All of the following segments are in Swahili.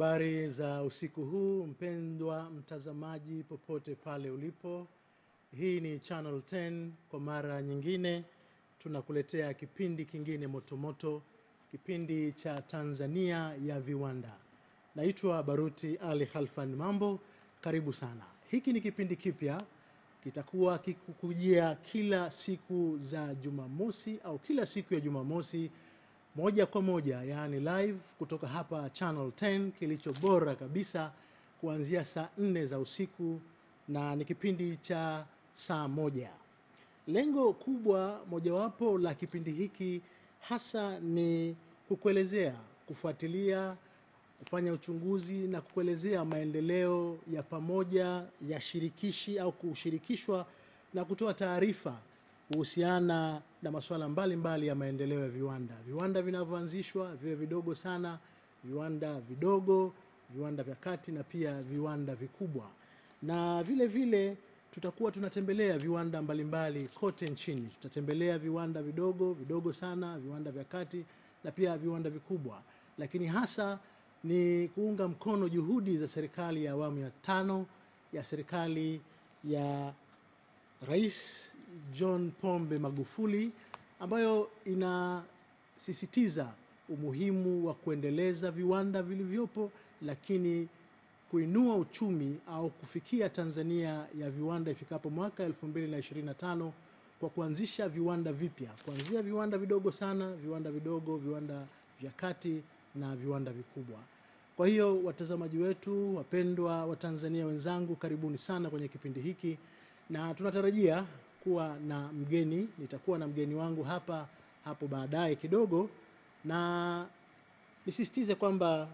Habari za usiku huu mpendwa mtazamaji, popote pale ulipo. Hii ni Channel 10. Kwa mara nyingine tunakuletea kipindi kingine motomoto, kipindi cha Tanzania ya viwanda. Naitwa Baruti Ali Khalfan Mambo, karibu sana. Hiki ni kipindi kipya, kitakuwa kikukujia kila siku za Jumamosi au kila siku ya Jumamosi moja kwa moja, yaani live kutoka hapa Channel 10 kilicho bora kabisa, kuanzia saa nne za usiku, na ni kipindi cha saa moja. Lengo kubwa mojawapo la kipindi hiki hasa ni kukuelezea, kufuatilia, kufanya uchunguzi na kukuelezea maendeleo ya pamoja ya shirikishi au kushirikishwa na kutoa taarifa kuhusiana na masuala mbalimbali ya maendeleo ya viwanda, viwanda vinavyoanzishwa viwe vidogo sana, viwanda vidogo, viwanda vya kati na pia viwanda vikubwa. Na vile vile tutakuwa tunatembelea viwanda mbalimbali kote nchini. Tutatembelea viwanda vidogo, vidogo sana, viwanda vya kati na pia viwanda vikubwa, lakini hasa ni kuunga mkono juhudi za serikali ya awamu ya tano ya serikali ya Rais John Pombe Magufuli ambayo inasisitiza umuhimu wa kuendeleza viwanda vilivyopo, lakini kuinua uchumi au kufikia Tanzania ya viwanda ifikapo mwaka 2025 kwa kuanzisha viwanda vipya, kuanzia viwanda vidogo sana, viwanda vidogo, viwanda vya kati na viwanda vikubwa. Kwa hiyo watazamaji wetu wapendwa, Watanzania wenzangu, karibuni sana kwenye kipindi hiki na tunatarajia kuwa na mgeni. Nitakuwa na mgeni wangu hapa hapo baadaye kidogo, na nisisitize kwamba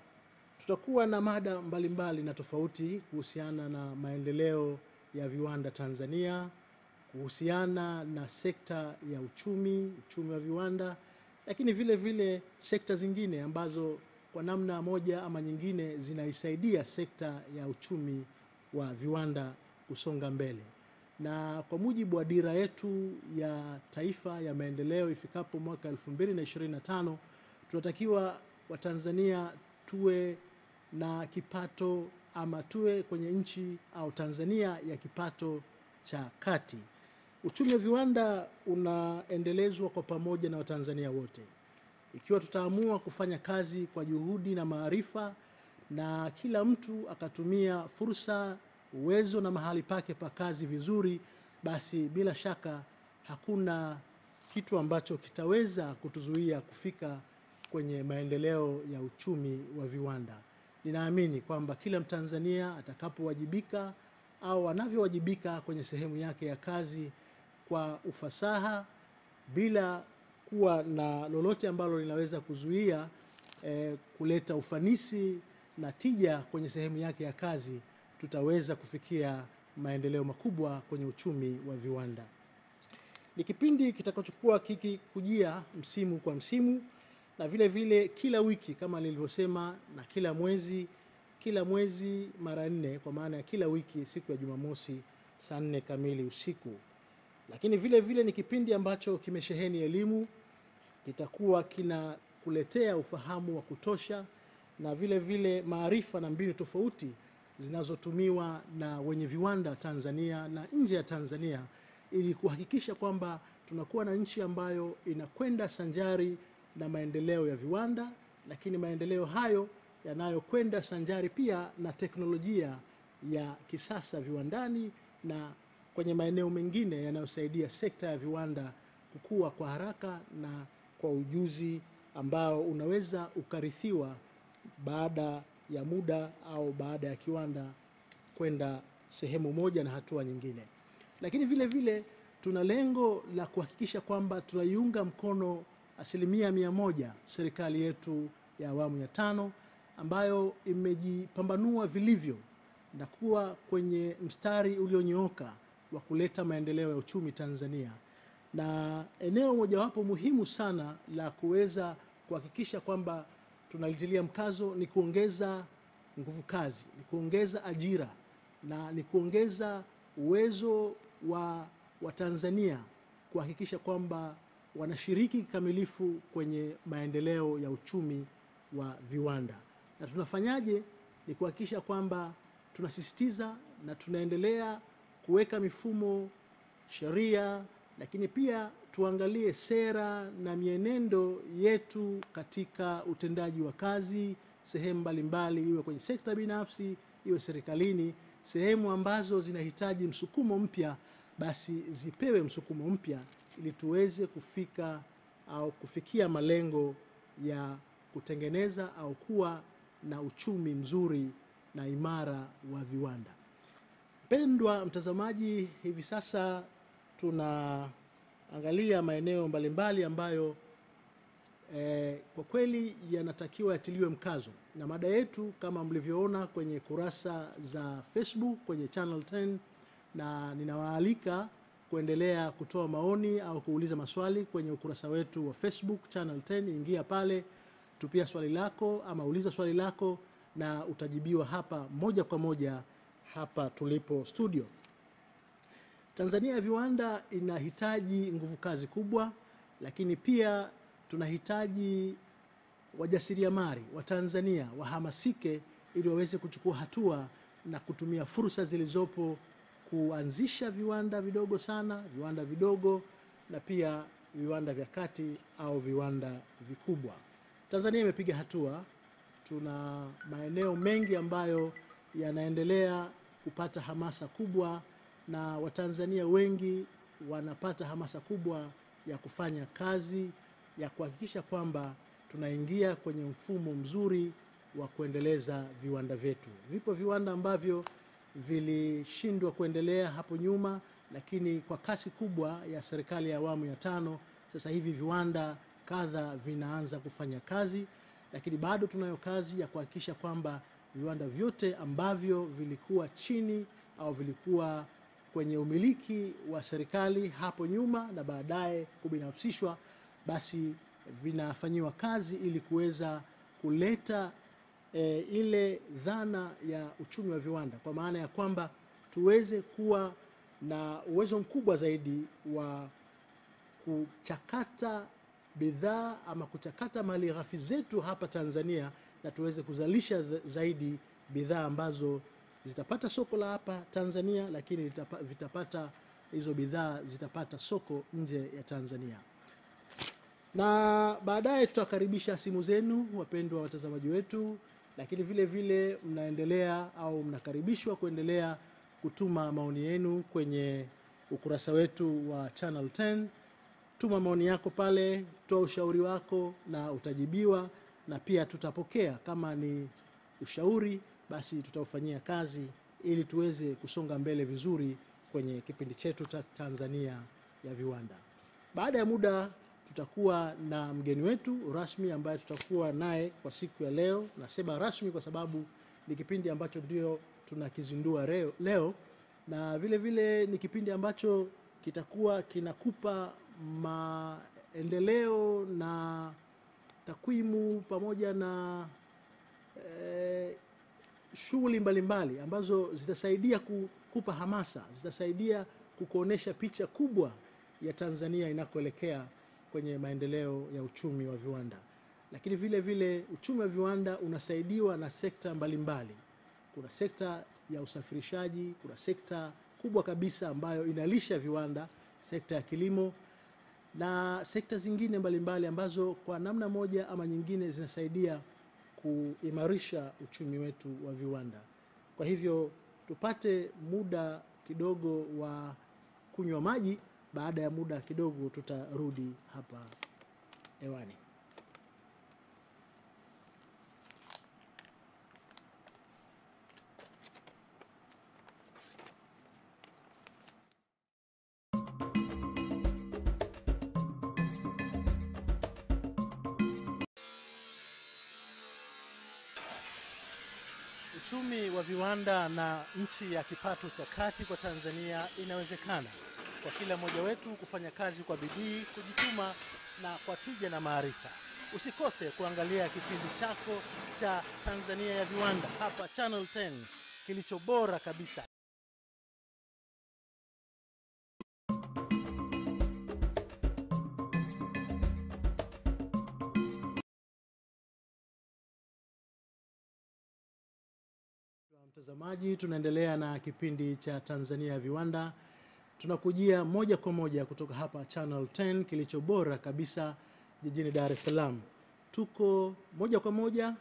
tutakuwa na mada mbalimbali mbali na tofauti kuhusiana na maendeleo ya viwanda Tanzania, kuhusiana na sekta ya uchumi, uchumi wa viwanda, lakini vile vile sekta zingine ambazo kwa namna moja ama nyingine zinaisaidia sekta ya uchumi wa viwanda kusonga mbele na kwa mujibu wa dira yetu ya taifa ya maendeleo ifikapo mwaka 2025 tunatakiwa Watanzania tuwe na kipato ama tuwe kwenye nchi au Tanzania ya kipato cha kati. Uchumi wa viwanda unaendelezwa kwa pamoja na Watanzania wote, ikiwa tutaamua kufanya kazi kwa juhudi na maarifa, na kila mtu akatumia fursa uwezo na mahali pake pa kazi vizuri, basi bila shaka hakuna kitu ambacho kitaweza kutuzuia kufika kwenye maendeleo ya uchumi wa viwanda. Ninaamini kwamba kila Mtanzania atakapowajibika au anavyowajibika kwenye sehemu yake ya kazi kwa ufasaha, bila kuwa na lolote ambalo linaweza kuzuia eh, kuleta ufanisi na tija kwenye sehemu yake ya kazi tutaweza kufikia maendeleo makubwa kwenye uchumi wa viwanda. Ni kipindi kitakachokuwa kikikujia msimu kwa msimu na vile vile kila wiki kama nilivyosema, na kila mwezi, kila mwezi mara nne, kwa maana ya kila wiki siku ya Jumamosi saa nne kamili usiku. Lakini vile vile ni kipindi ambacho kimesheheni elimu, kitakuwa kinakuletea ufahamu wa kutosha na vile vile maarifa na mbinu tofauti zinazotumiwa na wenye viwanda Tanzania na nje ya Tanzania ili kuhakikisha kwamba tunakuwa na nchi ambayo inakwenda sanjari na maendeleo ya viwanda, lakini maendeleo hayo yanayokwenda sanjari pia na teknolojia ya kisasa viwandani na kwenye maeneo mengine yanayosaidia sekta ya viwanda kukua kwa haraka na kwa ujuzi ambao unaweza ukarithiwa baada ya muda au baada ya kiwanda kwenda sehemu moja na hatua nyingine. Lakini vile vile tuna lengo la kuhakikisha kwamba tunaiunga mkono asilimia mia moja serikali yetu ya awamu ya tano ambayo imejipambanua vilivyo na kuwa kwenye mstari ulionyooka wa kuleta maendeleo ya uchumi Tanzania, na eneo mojawapo muhimu sana la kuweza kuhakikisha kwamba tunalitilia mkazo ni kuongeza nguvu kazi, ni kuongeza ajira na ni kuongeza uwezo wa Watanzania kuhakikisha kwamba wanashiriki kikamilifu kwenye maendeleo ya uchumi wa viwanda. Na tunafanyaje? ni kuhakikisha kwamba tunasisitiza na tunaendelea kuweka mifumo, sheria, lakini pia tuangalie sera na mienendo yetu katika utendaji wa kazi sehemu mbalimbali, iwe kwenye sekta binafsi, iwe serikalini. Sehemu ambazo zinahitaji msukumo mpya, basi zipewe msukumo mpya ili tuweze kufika au kufikia malengo ya kutengeneza au kuwa na uchumi mzuri na imara wa viwanda. Mpendwa mtazamaji, hivi sasa tunaangalia maeneo mbalimbali ambayo eh, kwa kweli yanatakiwa yatiliwe mkazo, na mada yetu kama mlivyoona kwenye kurasa za Facebook kwenye Channel 10, na ninawaalika kuendelea kutoa maoni au kuuliza maswali kwenye ukurasa wetu wa Facebook Channel 10. Ingia pale, tupia swali lako ama uliza swali lako na utajibiwa hapa moja kwa moja hapa tulipo studio. Tanzania ya viwanda inahitaji nguvu kazi kubwa, lakini pia tunahitaji wajasiriamali wa Tanzania wahamasike ili waweze kuchukua hatua na kutumia fursa zilizopo kuanzisha viwanda vidogo sana, viwanda vidogo na pia viwanda vya kati au viwanda vikubwa. Tanzania imepiga hatua, tuna maeneo mengi ambayo yanaendelea kupata hamasa kubwa na Watanzania wengi wanapata hamasa kubwa ya kufanya kazi ya kuhakikisha kwamba tunaingia kwenye mfumo mzuri wa kuendeleza viwanda vyetu. Vipo viwanda ambavyo vilishindwa kuendelea hapo nyuma, lakini kwa kasi kubwa ya serikali ya awamu ya tano, sasa hivi viwanda kadha vinaanza kufanya kazi, lakini bado tunayo kazi ya kuhakikisha kwamba viwanda vyote ambavyo vilikuwa chini au vilikuwa kwenye umiliki wa serikali hapo nyuma na baadaye kubinafsishwa, basi vinafanyiwa kazi ili kuweza kuleta e, ile dhana ya uchumi wa viwanda, kwa maana ya kwamba tuweze kuwa na uwezo mkubwa zaidi wa kuchakata bidhaa ama kuchakata mali ghafi zetu hapa Tanzania na tuweze kuzalisha zaidi bidhaa ambazo zitapata soko la hapa Tanzania, lakini vitapata hizo bidhaa zitapata soko nje ya Tanzania. Na baadaye tutakaribisha simu zenu, wapendwa watazamaji wetu, lakini vile vile mnaendelea au mnakaribishwa kuendelea kutuma maoni yenu kwenye ukurasa wetu wa Channel 10. Tuma maoni yako pale, toa ushauri wako na utajibiwa, na pia tutapokea kama ni ushauri basi tutaufanyia kazi ili tuweze kusonga mbele vizuri kwenye kipindi chetu cha Tanzania ya viwanda. Baada ya muda tutakuwa na mgeni wetu rasmi ambaye tutakuwa naye kwa siku ya leo. Nasema rasmi kwa sababu ni kipindi ambacho ndio tunakizindua leo, leo na vile vile ni kipindi ambacho kitakuwa kinakupa maendeleo na takwimu pamoja na eh, shughuli mbalimbali ambazo zitasaidia kukupa hamasa, zitasaidia kukuonesha picha kubwa ya Tanzania inakoelekea kwenye maendeleo ya uchumi wa viwanda. Lakini vile vile uchumi wa viwanda unasaidiwa na sekta mbalimbali. mbali. Kuna sekta ya usafirishaji, kuna sekta kubwa kabisa ambayo inalisha viwanda, sekta ya kilimo na sekta zingine mbalimbali mbali ambazo kwa namna moja ama nyingine zinasaidia kuimarisha uchumi wetu wa viwanda. Kwa hivyo tupate muda kidogo wa kunywa maji. Baada ya muda kidogo, tutarudi hapa hewani. Uchumi wa viwanda na nchi ya kipato cha kati kwa Tanzania inawezekana kwa kila mmoja wetu kufanya kazi kwa bidii, kujituma na kwa tija na maarifa. Usikose kuangalia kipindi chako cha Tanzania ya viwanda hapa Channel 10 kilicho bora kabisa. Mtazamaji, tunaendelea na kipindi cha Tanzania ya Viwanda. Tunakujia moja kwa moja kutoka hapa Channel 10 kilicho bora kabisa jijini Dar es Salaam. Tuko moja kwa moja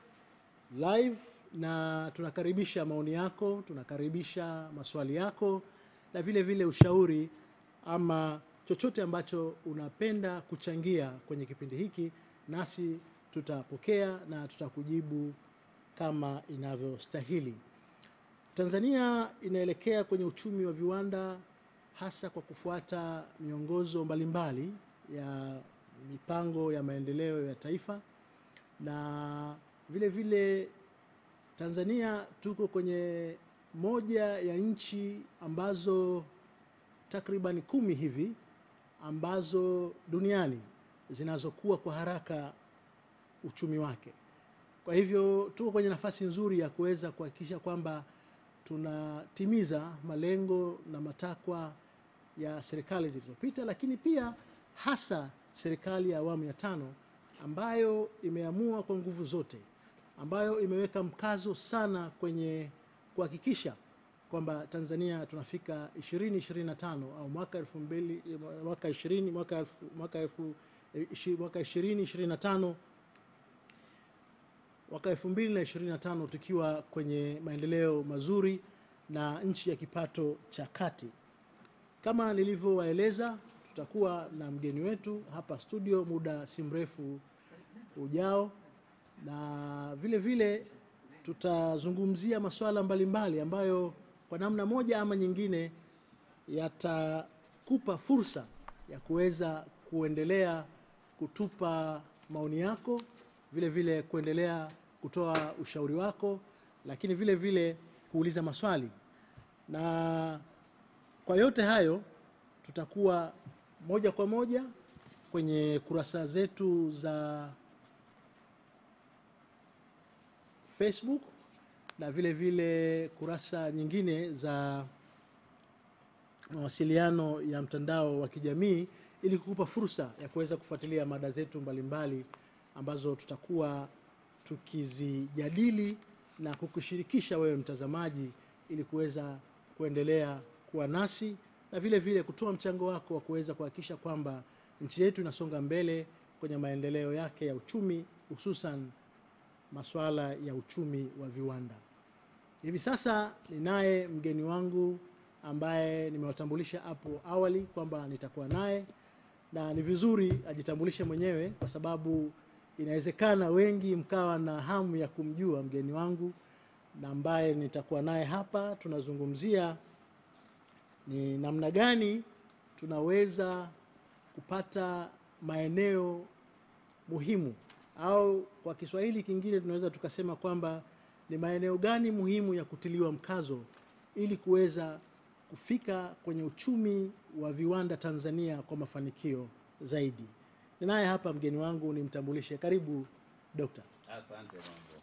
live na tunakaribisha maoni yako, tunakaribisha maswali yako na vile vile ushauri ama chochote ambacho unapenda kuchangia kwenye kipindi hiki, nasi tutapokea na tutakujibu kama inavyostahili. Tanzania inaelekea kwenye uchumi wa viwanda hasa kwa kufuata miongozo mbalimbali ya mipango ya maendeleo ya taifa na vile vile Tanzania tuko kwenye moja ya nchi ambazo takriban kumi hivi ambazo duniani zinazokuwa kwa haraka uchumi wake. Kwa hivyo tuko kwenye nafasi nzuri ya kuweza kuhakikisha kwamba tunatimiza malengo na matakwa ya serikali zilizopita, lakini pia hasa serikali ya awamu ya tano ambayo imeamua kwa nguvu zote, ambayo imeweka mkazo sana kwenye kuhakikisha kwamba Tanzania tunafika 2025 au mwaka 2020 mwaka 20 mwaka elfu- mwaka elfu- ishi- mwaka 2025 mwaka 2025 tukiwa kwenye maendeleo mazuri na nchi ya kipato cha kati. Kama nilivyowaeleza, tutakuwa na mgeni wetu hapa studio muda si mrefu ujao, na vile vile tutazungumzia masuala mbalimbali ambayo kwa namna moja ama nyingine yatakupa fursa ya kuweza kuendelea kutupa maoni yako, vile vile kuendelea kutoa ushauri wako, lakini vile vile kuuliza maswali. Na kwa yote hayo tutakuwa moja kwa moja kwenye kurasa zetu za Facebook na vile vile kurasa nyingine za mawasiliano ya mtandao wa kijamii ili kukupa fursa ya kuweza kufuatilia mada zetu mbalimbali ambazo tutakuwa tukizijadili na kukushirikisha wewe mtazamaji ili kuweza kuendelea kuwa nasi na vile vile kutoa mchango wako wa kuweza kuhakikisha kwamba nchi yetu inasonga mbele kwenye maendeleo yake ya uchumi hususan masuala ya uchumi wa viwanda. Hivi sasa ninaye mgeni wangu ambaye nimewatambulisha hapo awali kwamba nitakuwa naye, na ni vizuri ajitambulishe mwenyewe kwa sababu inawezekana wengi mkawa na hamu ya kumjua mgeni wangu na ambaye nitakuwa naye hapa. Tunazungumzia ni namna gani tunaweza kupata maeneo muhimu au kwa Kiswahili kingine tunaweza tukasema kwamba ni maeneo gani muhimu ya kutiliwa mkazo ili kuweza kufika kwenye uchumi wa viwanda Tanzania kwa mafanikio zaidi. Ninaye hapa mgeni wangu, nimtambulishe. Karibu dokta. Asante mambo.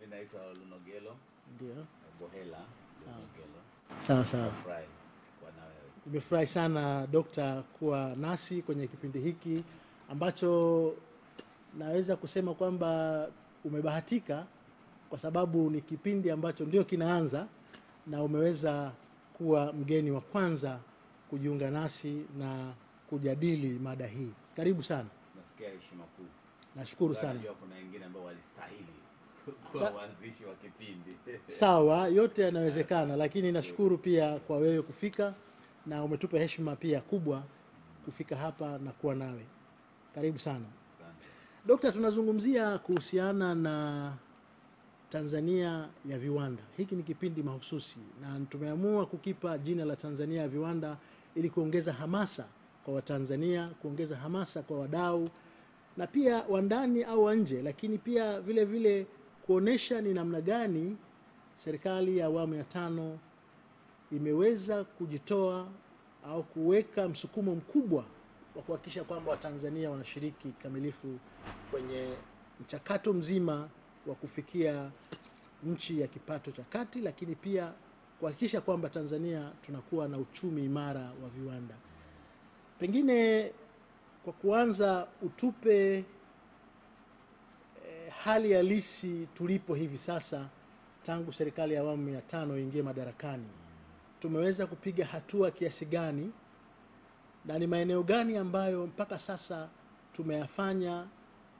Mimi naitwa Lunogelo Ndio, Bohela Lunogelo. sawa sawa. Nimefurahi sana dokta kuwa nasi kwenye kipindi hiki ambacho naweza kusema kwamba umebahatika kwa sababu ni kipindi ambacho ndio kinaanza na umeweza kuwa mgeni wa kwanza kujiunga nasi na kujadili mada hii. Karibu sana, Nasikia heshima kuu. nashukuru sana. Kuna wengine ambao walistahili kuwa waanzishi wa kipindi. Sawa, yote yanawezekana, lakini nashukuru pia kwa wewe kufika na umetupa heshima pia kubwa kufika hapa na kuwa nawe. Karibu sana. Asante. Dokta, tunazungumzia kuhusiana na Tanzania ya viwanda. Hiki ni kipindi mahususi na tumeamua kukipa jina la Tanzania ya viwanda ili kuongeza hamasa kwa Watanzania, kuongeza hamasa kwa wadau na pia wa ndani au wa nje, lakini pia vile vile kuonesha ni namna gani serikali ya awamu ya tano imeweza kujitoa au kuweka msukumo mkubwa wa kuhakikisha kwamba Watanzania wanashiriki kikamilifu kwenye mchakato mzima wa kufikia nchi ya kipato cha kati, lakini pia kuhakikisha kwamba Tanzania tunakuwa na uchumi imara wa viwanda. Pengine kwa kuanza, utupe eh, hali halisi tulipo hivi sasa tangu serikali ya awamu ya tano iingie madarakani. Tumeweza kupiga hatua kiasi gani na ni maeneo gani ambayo mpaka sasa tumeyafanya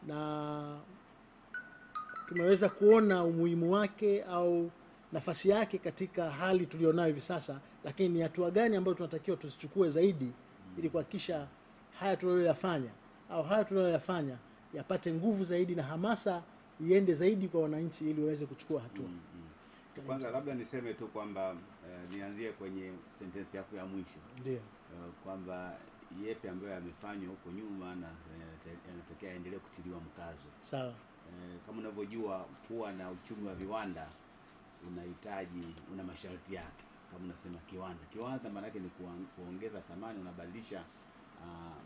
na tumeweza kuona umuhimu wake au nafasi yake katika hali tulionayo hivi sasa, lakini ni hatua gani ambayo tunatakiwa tuzichukue zaidi ili kuhakikisha haya tunayoyafanya au haya tunayoyafanya yapate nguvu zaidi na hamasa iende zaidi kwa wananchi ili waweze kuchukua hatua. mm -hmm. Kwanza labda niseme tu kwamba eh, nianzie kwenye sentensi yako ya mwisho Ndio, eh, kwamba yepe ambayo yamefanywa huko nyuma na yanatokea yanatakiwa yaendelee kutiliwa mkazo. sawa. Eh, kama unavyojua kuwa na uchumi wa viwanda unahitaji una masharti yake. Kama unasema kiwanda, kiwanda maana yake ni kuongeza thamani, unabadilisha uh,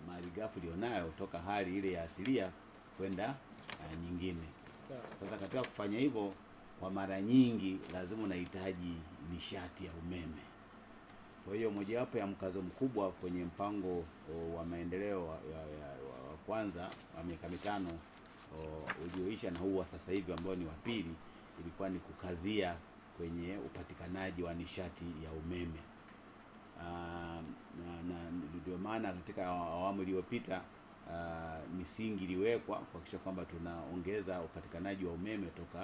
malighafi ulionayo toka hali ile ya asilia kwenda uh, nyingine. Sasa katika kufanya hivyo, kwa mara nyingi lazima unahitaji nishati ya umeme. Kwa hiyo mojawapo ya mkazo mkubwa kwenye mpango o, wa maendeleo wa, ya, ya, wa, wa kwanza wa miaka mitano ulioisha na huu wa sasa hivi ambao ni wa pili, ilikuwa ni kukazia kwenye upatikanaji wa nishati ya umeme. Ah, na ndio maana katika awamu iliyopita uh, misingi iliwekwa kuhakikisha kwamba tunaongeza upatikanaji wa umeme toka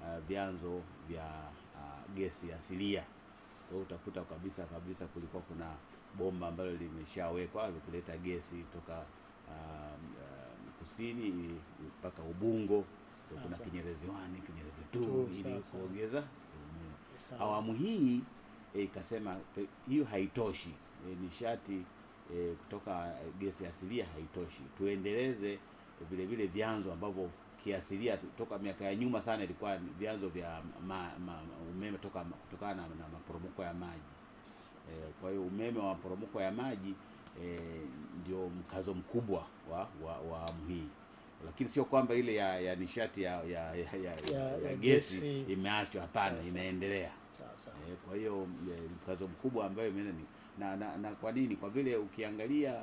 uh, vyanzo vya uh, gesi asilia. Kwa hiyo utakuta kabisa kabisa kulikuwa kuna bomba ambalo limeshawekwa kuleta gesi toka uh, uh, kusini mpaka Ubungo. So Kuna. Kinyerezi wani Kinyerezi Tu, ili kuongeza. Awamu hii eh, ikasema e, hiyo haitoshi, e, nishati eh, kutoka eh, gesi asilia haitoshi, tuendeleze vile vile vyanzo ambavyo kiasilia toka miaka ya nyuma sana ilikuwa vyanzo vya ma, ma, umeme toka kutokana na, na maporomoko ya maji. E, kwa hiyo umeme wa maporomoko ya maji e, ndio mkazo mkubwa wa wa, wa awamu hii. Lakini sio kwamba ile ya, ya nishati ya, ya, ya, ya, ya, ya gesi imeachwa, hapana, inaendelea. Eh, kwa hiyo eh, mkazo mkubwa ambayo imeenda ni na, na, na kwa nini? Kwa vile ukiangalia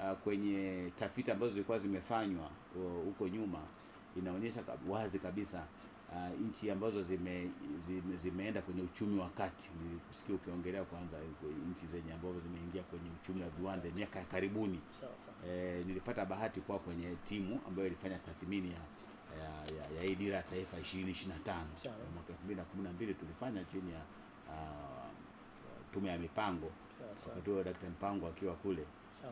uh, kwenye tafiti ambazo zilikuwa zimefanywa huko uh, huko nyuma inaonyesha wazi kabisa uh, nchi ambazo zime, zime, zimeenda kwenye uchumi wa kati. Nilikusikia ukiongelea kwanza nchi zenye ambazo zimeingia kwenye uchumi wa viwanda miaka ya karibuni. Sawa, sawa. E, nilipata bahati kuwa kwenye timu ambayo ilifanya tathmini ya ya, ya, ya hii dira ya taifa 2025 Sawa. mwaka 2012 tulifanya chini ya uh, tume ya mipango. Wakati huo dakta Mpango akiwa kule.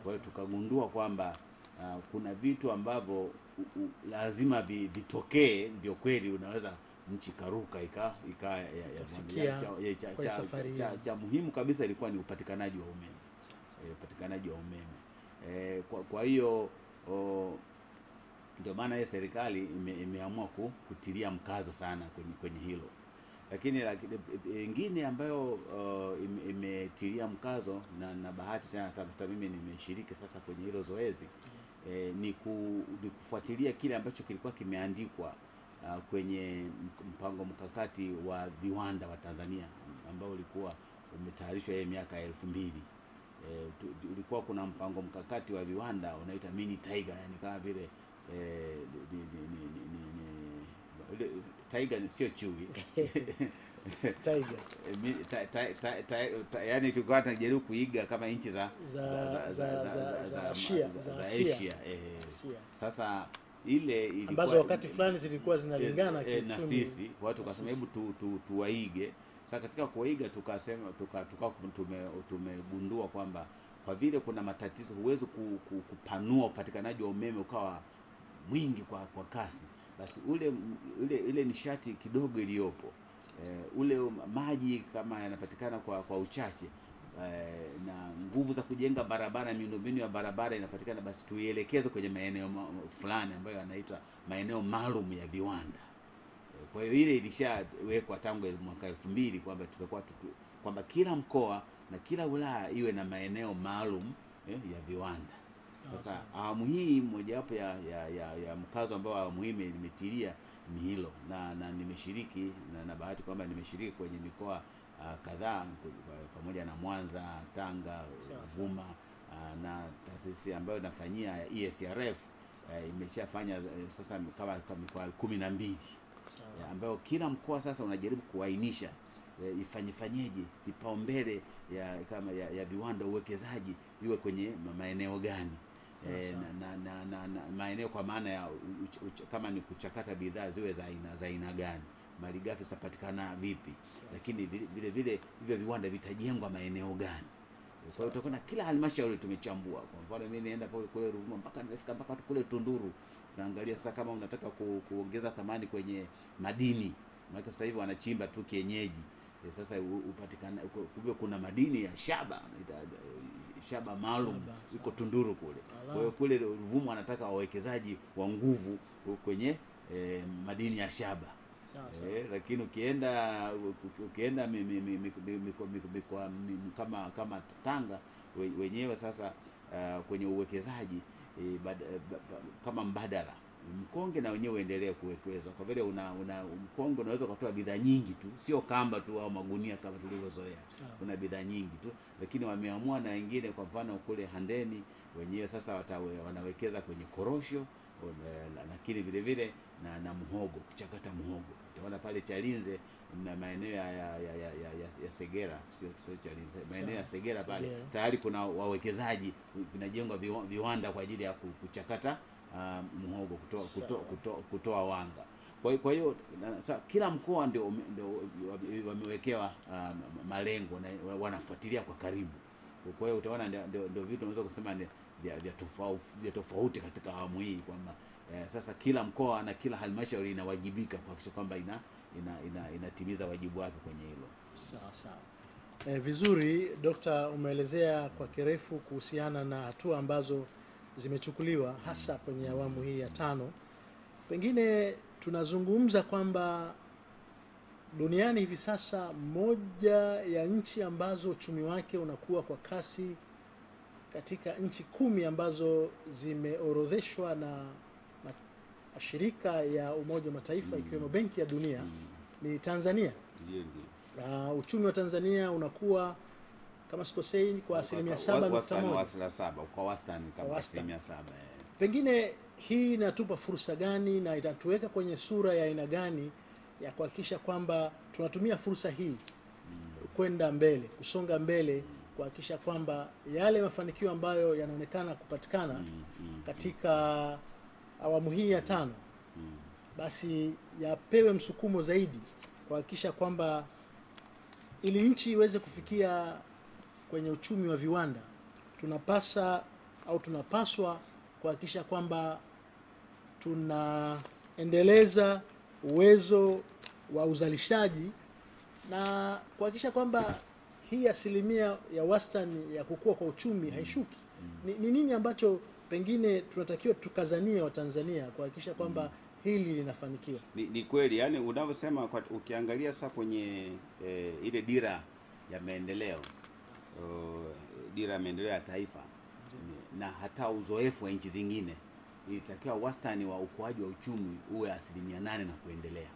Kwa hiyo tukagundua kwamba uh, kuna vitu ambavyo u- u- lazima vi, vitokee ndio kweli unaweza nchi karuka ika ika ya, ya, ya, ya, cha, cha, kwenye cha, cha, cha muhimu kabisa ilikuwa ni upatikanaji wa umeme. E, upatikanaji wa umeme. E, kwa, kwa hiyo ndio maana hiyo serikali ime, imeamua kutilia mkazo sana kwenye kwenye hilo lakini lakini ingine ambayo uh, ime- imetilia mkazo na na bahati tena hata mimi nimeshiriki sasa kwenye hilo zoezi eh, ni, ku, ni kufuatilia kile ambacho kilikuwa kimeandikwa uh, kwenye mpango mkakati wa viwanda wa Tanzania ambao ulikuwa umetayarishwa ile miaka elfu mbili. Tu- ulikuwa kuna mpango mkakati wa viwanda unaita mini tiger yani kama vile eh, ni, ni, ni, ni, ni, ni, tiger ni sio chui. Tiger. Mi- ta- ta- ta- ta- ta- yani tulikuwa tunajaribu kuiga kama nchi za Za- za- za- za Asia. Sasa ile ilikuwa ambazo wakati fulani zilikuwa zinalingana yes, na sisi watu tukasema hebu tu, tu, tuwaige. Sasa katika kuwaiga tukasema tuka, tuka tume, tumegundua kwamba kwa vile kuna matatizo huwezi ku, ku, kupanua upatikanaji wa umeme ukawa mwingi kwa, kwa kasi basi ule ile, ile nishati kidogo iliyopo eh, ule maji kama yanapatikana kwa, kwa uchache eh, na nguvu za kujenga barabara miundombinu ya barabara inapatikana basi tuielekeze kwenye maeneo ma- fulani ambayo yanaitwa maeneo maalum ya viwanda. Eh, kwa hiyo ile ilishawekwa tangu mwaka elfu mbili kwamba tutakuwa kwamba kila mkoa na kila wilaya iwe na maeneo maalum eh, ya viwanda sasa awamu hii mojawapo ya, ya, ya, ya mkazo ambao awamu hii ime- imetilia ni hilo. Na, na nimeshiriki na, na bahati kwamba nimeshiriki kwenye mikoa uh, kadhaa pamoja na Mwanza, Tanga, Ruvuma uh, na taasisi ambayo inafanyia ya ESRF uh, imeshafanya uh, sasa kama mikoa kumi na mbili. Sawa, ambayo kila mkoa sasa unajaribu kuainisha uh, ifanyefanyeje vipaumbele ya kama ya, ya viwanda uwekezaji iwe kwenye maeneo gani Eh, na, na, na, na, na maeneo kwa maana ya uch, uch, kama ni kuchakata bidhaa ziwe za aina za aina gani? Malighafi zitapatikana vipi? Lakini vile vile hivyo viwanda vitajengwa maeneo gani? Kwa hiyo utakuwa kila halmashauri tumechambua. Kwa mfano mimi nienda pale kule Ruvuma mpaka nimefika mpaka kule Tunduru, naangalia sasa kama unataka ku, kuongeza thamani kwenye madini, maana sasa hivi wanachimba tu kienyeji. E, sasa upatikana kumbe kuna madini ya shaba eh, shaba maalum iko Tunduru kule. Kwa hiyo kule Ruvumu anataka wawekezaji wa nguvu kwenye eh, madini ya shaba. Eh, lakini ukienda uki- ukienda kama kama Tanga wenyewe sasa uh, kwenye uwekezaji eh, bad, eh, kama mbadala mkonge na wenyewe uendelee kuwekezwa kwa vile una, una mkonge unaweza ukatoa bidhaa nyingi tu, sio kamba tu au magunia kama tulivyozoea. Kuna bidhaa nyingi tu, lakini wameamua na wengine, kwa mfano kule Handeni wenyewe sasa watawe, wanawekeza kwenye korosho lakini vile vile na, na mhogo, kuchakata mhogo. Utaona pale Chalinze na maeneo ya, ya, ya, ya, ya, ya, Segera, sio sio Chalinze, maeneo ya Segera pale. Tayari kuna wawekezaji, vinajengwa viwa- viwanda kwa ajili ya kuchakata ah, mhogo, kutoa kutoa, kutoa, kutoa wanga. Kwa hiyo- kila mkoa ndio wamewekewa uh, malengo na wanafuatilia kwa karibu. Kwa hiyo utaona ndio, vitu unaweza kusema ni vya, vya, tofauti, vya tofauti katika awamu hii kwamba eh, sasa kila mkoa na kila halmashauri inawajibika kuhakikisha kwamba ina, ina, ina, inatimiza wajibu wake kwenye hilo. Sawa sawa. E, vizuri Dokta, umeelezea kwa kirefu kuhusiana na hatua ambazo zimechukuliwa hasa kwenye awamu hii ya tano. Pengine tunazungumza kwamba duniani hivi sasa moja ya nchi ambazo uchumi wake unakuwa kwa kasi katika nchi kumi ambazo zimeorodheshwa na mashirika ya Umoja wa Mataifa ikiwemo Benki ya Dunia ni Tanzania Yeah, yeah. na uchumi wa Tanzania unakuwa kama sikosei kwa asilimia saba nukta moja. kwa wastani kama asilimia saba eh. Pengine hii inatupa fursa gani na itatuweka kwenye sura ya aina gani ya kuhakikisha kwamba tunatumia fursa hii kwenda mbele, kusonga mbele, kuhakikisha kwamba yale mafanikio ambayo yanaonekana kupatikana katika awamu hii ya tano basi yapewe msukumo zaidi kuhakikisha kwamba ili nchi iweze kufikia kwenye uchumi wa viwanda tunapasa au tunapaswa kuhakikisha kwamba tunaendeleza uwezo wa uzalishaji na kuhakikisha kwamba hii asilimia ya wastani ya kukua kwa uchumi haishuki. Ni, ni nini ambacho pengine tunatakiwa tukazanie Watanzania kuhakikisha kwamba hili linafanikiwa? Ni, ni kweli yani unavyosema ukiangalia sasa kwenye e, ile dira ya maendeleo uh, dira ya maendeleo ya taifa na hata uzoefu wa nchi zingine ilitakiwa wastani wa ukuaji wa uchumi uwe asilimia nane na kuendelea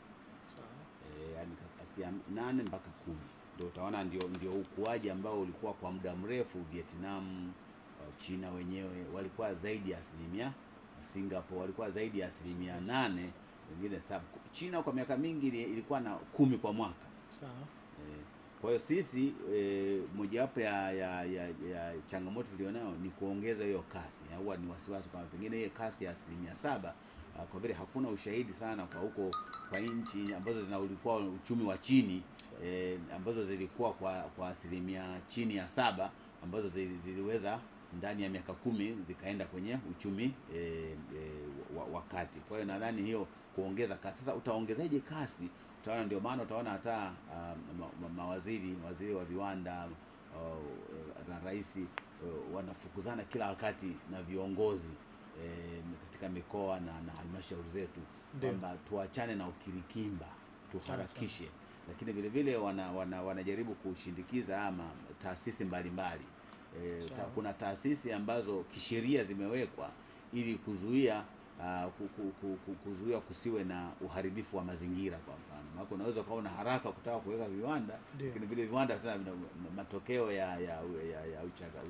e, yani asilimia nane mpaka kumi ndio utaona ndio, ndio ukuaji ambao ulikuwa kwa muda mrefu Vietnam, uh, China wenyewe walikuwa zaidi ya asilimia Singapore walikuwa zaidi ya asilimia nane wengine saba. China kwa miaka mingi ilikuwa na kumi kwa mwaka. Sawa. Kwa hiyo sisi e, mojawapo ya, ya, ya, ya changamoto tulionayo ni kuongeza hiyo kasi. au ni wasiwasi kwamba pengine hiyo kasi ya asilimia saba ah, kwa vile hakuna ushahidi sana kwa huko kwa nchi ambazo zina ulikuwa uchumi wa chini e, ambazo zilikuwa kwa kwa asilimia chini ya saba ambazo ziliweza ndani ya miaka kumi zikaenda kwenye uchumi e, e, wa, wa kati. Kwa hiyo nadhani hiyo kuongeza kasi. Sasa utaongezaje kasi? Utaona, ndio maana utaona hata um, ma, ma, mawaziri waziri wa viwanda uh, na rais uh, wanafukuzana kila wakati na viongozi eh, katika mikoa na, na halmashauri zetu kwamba tuachane na ukirikimba, tuharakishe, lakini vile vile wana, wana, wanajaribu kushindikiza ama taasisi mbalimbali. Mbali. e, ta, kuna taasisi ambazo kisheria zimewekwa ili kuzuia uh, ku, ku, ku, ku, kuzuia kusiwe na uharibifu wa mazingira. Kwa mfano, maana unaweza ukawa na haraka kutaka kuweka viwanda, lakini vile viwanda tena vina matokeo ya ya ya, ya uchaga,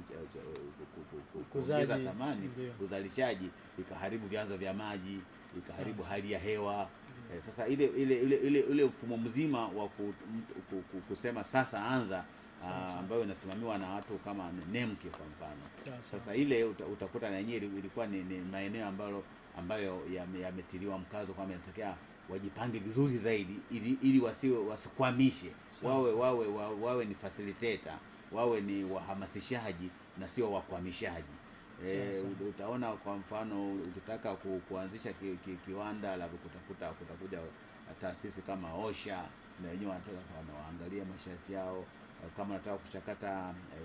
kuongeza thamani uzalishaji, ikaharibu vyanzo vya maji, ikaharibu hali ya hewa. Eh, sasa ile ile ile ile, ile mfumo mzima wa ku, kusema sasa anza ah, ambayo inasimamiwa na watu kama nemke kwa mfano. Sasa ile utakuta na yenyewe ilikuwa ni, ni maeneo ambayo yametiliwa yame- mkazo kwamba yanatokea wajipange vizuri zaidi ili ili wasiwe wasikwamishe, wawe wawe wa- wawe ni facilitator, wawe ni wahamasishaji na sio wakwamishaji. E, utaona kwa mfano ukitaka ku, kuanzisha ki, ki, kiwanda labda kutakuta kutakuja taasisi kama OSHA na wenyewe wanataka wanaangalia masharti yao. Kama nataka kuchakata e,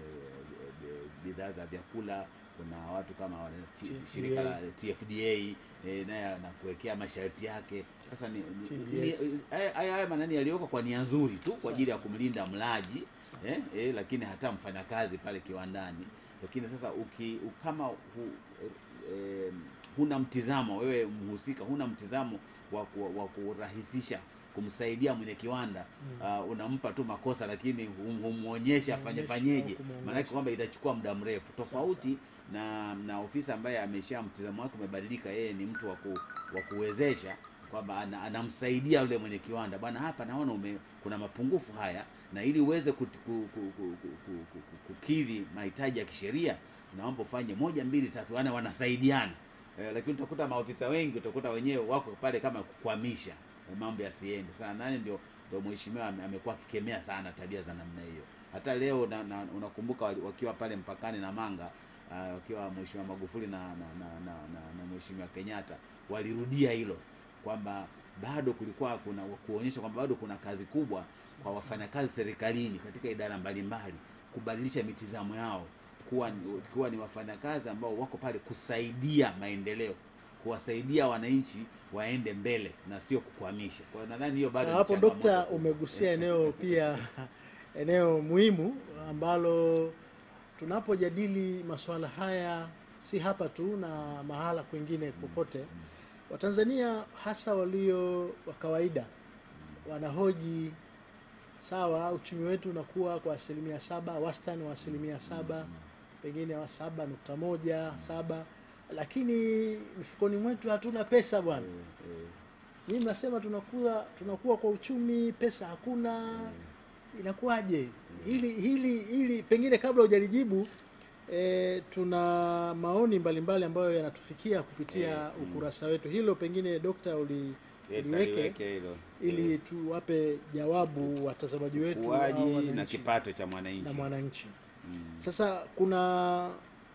bidhaa za vyakula, kuna watu kama wale T- shirika la TFDA eh, naye anakuwekea masharti yake. Sasa ni, ni, haya haya manani yaliyoko kwa nia nzuri tu kwa ajili ya kumlinda mlaji eh, eh, lakini hata mfanyakazi pale kiwandani. Lakini sasa uki, kama hu, eh, huna mtizamo wewe mhusika, huna mtizamo wa, kurahisisha kumsaidia mwenye kiwanda uh, unampa tu makosa, lakini hum- humwonyesha afanye Humwonyesha fanyeje, au maanake kwamba itachukua muda mrefu. Tofauti na na ofisa ambaye amesha mtizamo wake umebadilika, yeye ni mtu wa kuwezesha kwamba anamsaidia yule mwenye kiwanda, bwana, hapa naona ume, kuna mapungufu haya, na ili uweze kukidhi mahitaji ya kisheria tunaomba ufanye moja mbili tatu, ana wanasaidiana eh, lakini utakuta maofisa wengi utakuta wenyewe wako pale kama kukwamisha eh, mambo yasiende sana. Nani ndio ndio mheshimiwa amekuwa akikemea sana tabia za namna hiyo. Hata leo na, na, unakumbuka wakiwa pale mpakani na Manga uh, wakiwa mheshimiwa Magufuli na na, na, na, na, na mheshimiwa Kenyatta walirudia hilo kwamba bado kulikuwa kuna kuonyesha kwamba bado kuna kazi kubwa kwa wafanyakazi serikalini katika idara mbalimbali kubadilisha mitizamo yao kuwa ni, kuwa ni wafanyakazi ambao wako pale kusaidia maendeleo, kuwasaidia wananchi waende mbele na sio kukwamisha. Kwa hiyo nadhani hiyo bado hapo dokta, umegusia eneo pia eneo muhimu ambalo tunapojadili masuala haya si hapa tu na mahala kwingine popote, Watanzania hasa walio wa kawaida wanahoji sawa, uchumi wetu unakuwa kwa asilimia saba, wastani wa asilimia saba, pengine wa saba nukta moja saba, lakini mfukoni mwetu hatuna pesa bwana. Mimi mnasema tunakuwa tunakuwa kwa uchumi, pesa hakuna, inakuwaje? Hili hili hili pengine kabla hujalijibu e, tuna maoni mbalimbali ambayo yanatufikia kupitia Eh, mm. ukurasa wetu. Hilo pengine dokta uli, liweke uliweke e, ili tuwape jawabu watazamaji wetu na kipato cha mwananchi na mwananchi. Mm. Sasa kuna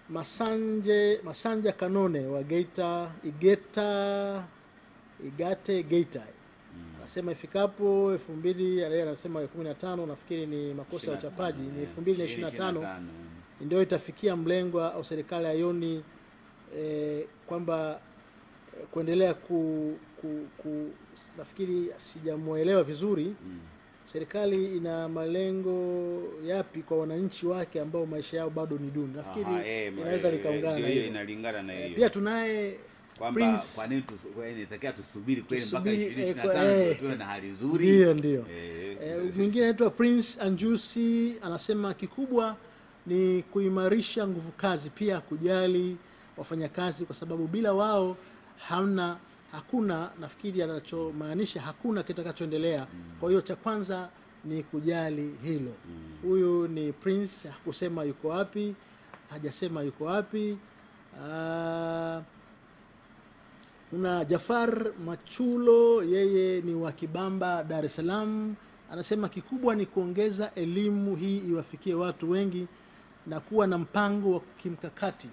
Masanje Masanja Kanone wa Geita Igeta Igate Geita anasema ifikapo elfu mbili yeye anasema kumi na tano nafikiri ni makosa ya uchapaji ni elfu mbili na ishirini na tano. Ndio itafikia mlengwa au serikali ya Yoni eh, kwamba eh, kuendelea ku, ku, ku nafikiri sijamwelewa vizuri. Mm. serikali ina malengo yapi kwa wananchi wake ambao maisha yao bado ni duni? Nafikiri eh, inaweza eh, likaungana ndio na hiyo inalingana na Eh, hiyo. pia tunaye kwamba Prince- kwa nini inatakiwa tusubiri kweli mpaka Tusubiri, 2025 eh, ndio eh. tuwe na hali nzuri ndio ndio Eh, Eh, mwingine anaitwa Prince Anjusi anasema kikubwa ni kuimarisha nguvu kazi, pia kujali wafanyakazi, kwa sababu bila wao hamna hakuna, nafikiri anachomaanisha hakuna kitakachoendelea. Kwa hiyo cha kwanza ni kujali hilo. Huyu ni Prince, hakusema yuko wapi, hajasema yuko wapi. Ah, kuna Jafar Machulo, yeye ni wa Kibamba, Dar es Salaam, anasema kikubwa ni kuongeza elimu hii iwafikie watu wengi na kuwa na mpango wa kimkakati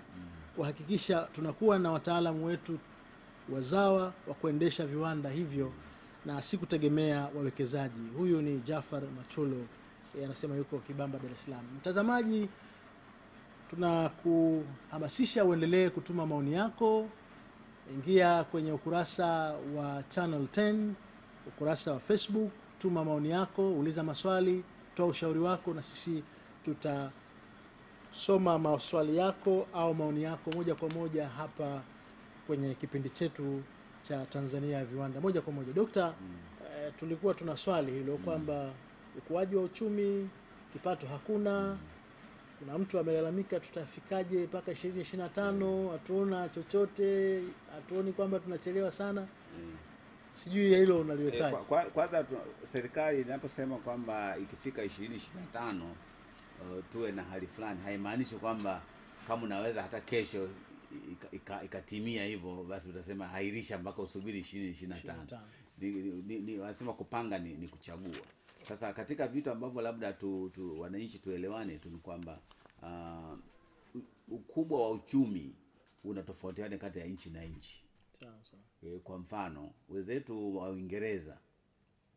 kuhakikisha tunakuwa na wataalamu wetu wazawa wa kuendesha viwanda hivyo na si kutegemea wawekezaji. Huyu ni Jafar Machulo, anasema yuko Kibamba, Dar es Salaam. Mtazamaji, tunakuhamasisha uendelee kutuma maoni yako ingia kwenye ukurasa wa Channel 10, ukurasa wa Facebook, tuma maoni yako, uliza maswali, toa ushauri wako, na sisi tutasoma maswali yako au maoni yako moja kwa moja hapa kwenye kipindi chetu cha Tanzania ya Viwanda moja kwa moja. Dokta, mm. eh, tulikuwa tuna swali hilo kwamba ukuaji wa uchumi, kipato hakuna kuna mtu amelalamika tutafikaje mpaka ishirini ishirini na tano hatuona chochote hatuoni kwamba tunachelewa sana sijui hilo unaliwekaje? E, kwanza kwa- kwa- serikali inaposema kwamba ikifika ishirini ishirini na tano uh, tuwe na hali fulani, haimaanishi kwamba kama unaweza hata kesho ika- ika- ikatimia hivyo, basi utasema hairisha mpaka usubiri ishirini ishirini na tano 25. ni, ni, ni, wanasema kupanga ni, ni kuchagua. Sasa katika vitu ambavyo labda tu, tu wananchi tuelewane tu ni kwamba uh, ukubwa wa uchumi unatofautiana kati ya nchi na nchi. E, kwa mfano wenzetu wa Uingereza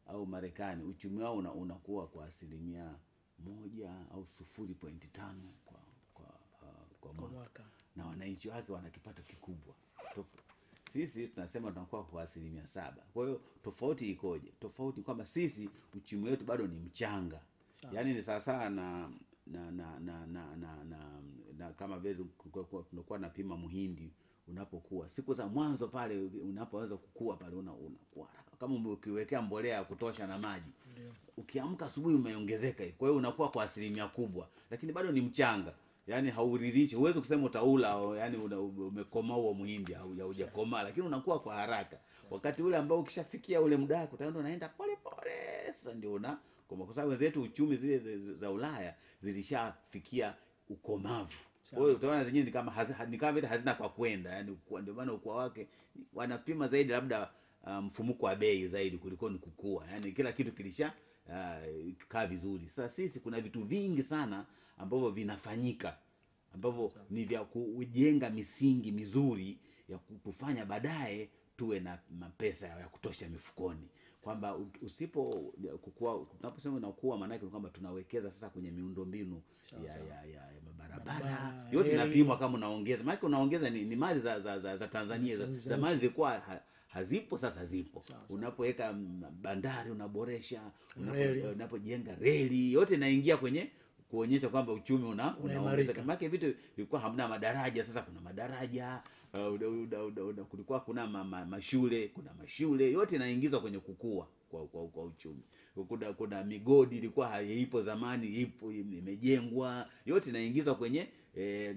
au Marekani uchumi wao una, unakuwa kwa asilimia moja au sufuri pointi tano kwa kwa, uh, kwa mwaka na wananchi wake wana kipato kikubwa. Sisi tunasema tunakuwa kwa asilimia saba. Kwa hiyo tofauti ikoje? Tofauti ni kwamba sisi uchumi wetu bado ni mchanga, yaani ni sawasawa na na na na na, na, na, na kama vile tunakuwa na pima muhindi unapokuwa siku za mwanzo pale unapoweza kukua pale una, unakuwa haraka. Kama ukiwekea mbolea ya kutosha na maji ukiamka asubuhi umeongezeka kwa hiyo unakuwa kwa asilimia kubwa. Lakini bado ni mchanga yaani hauridhishi. Huwezi kusema utaula au yani umekoma huo muhindi haujakoma, haujakomaa lakini unakuwa kwa haraka. Wakati ule ambao ukishafikia ule muda wako utaenda unaenda pole pole. Sasa ndio una koma kwa sababu wenzetu uchumi zile za- Ulaya zilishafikia ukomavu. Kwa hiyo utaona zenyewe ni kama hazi- ni kama vile hazina kwa kwenda. Yani ndio maana ukua wake wanapima zaidi labda mfumuko um, wa bei zaidi kuliko ni kukua. Yani kila kitu kilisha uh, kaa vizuri. Sasa sisi kuna vitu vingi sana ambavyo vinafanyika ambavyo ni vya kujenga misingi mizuri ya kutufanya baadaye tuwe na mapesa ya kutosha mifukoni. Kwamba usipo kukua tunaposema unakuwa maanake ni kwamba tunawekeza sasa kwenye miundombinu ya, ya, ya, ya mabarabara. Yote inapimwa kama unaongeza. Maanake unaongeza ni, ni mali za, za, za, za Tanzania. Za, Za- mali zilikuwa ha, hazipo sasa zipo. Unapoweka bandari unaboresha unapo- unapojenga reli yote inaingia kwenye kuonyesha kwamba uchumi una unaongezeka. Maana vitu vilikuwa hamna madaraja. Sasa kuna madaraja uh, kulikuwa kuna ma, ma, mashule kuna mashule yote inaingizwa kwenye kukua kwa, kwa, kwa uchumi. Kuna, kuna migodi ilikuwa haipo zamani ipo imejengwa yote inaingizwa kwenye eh,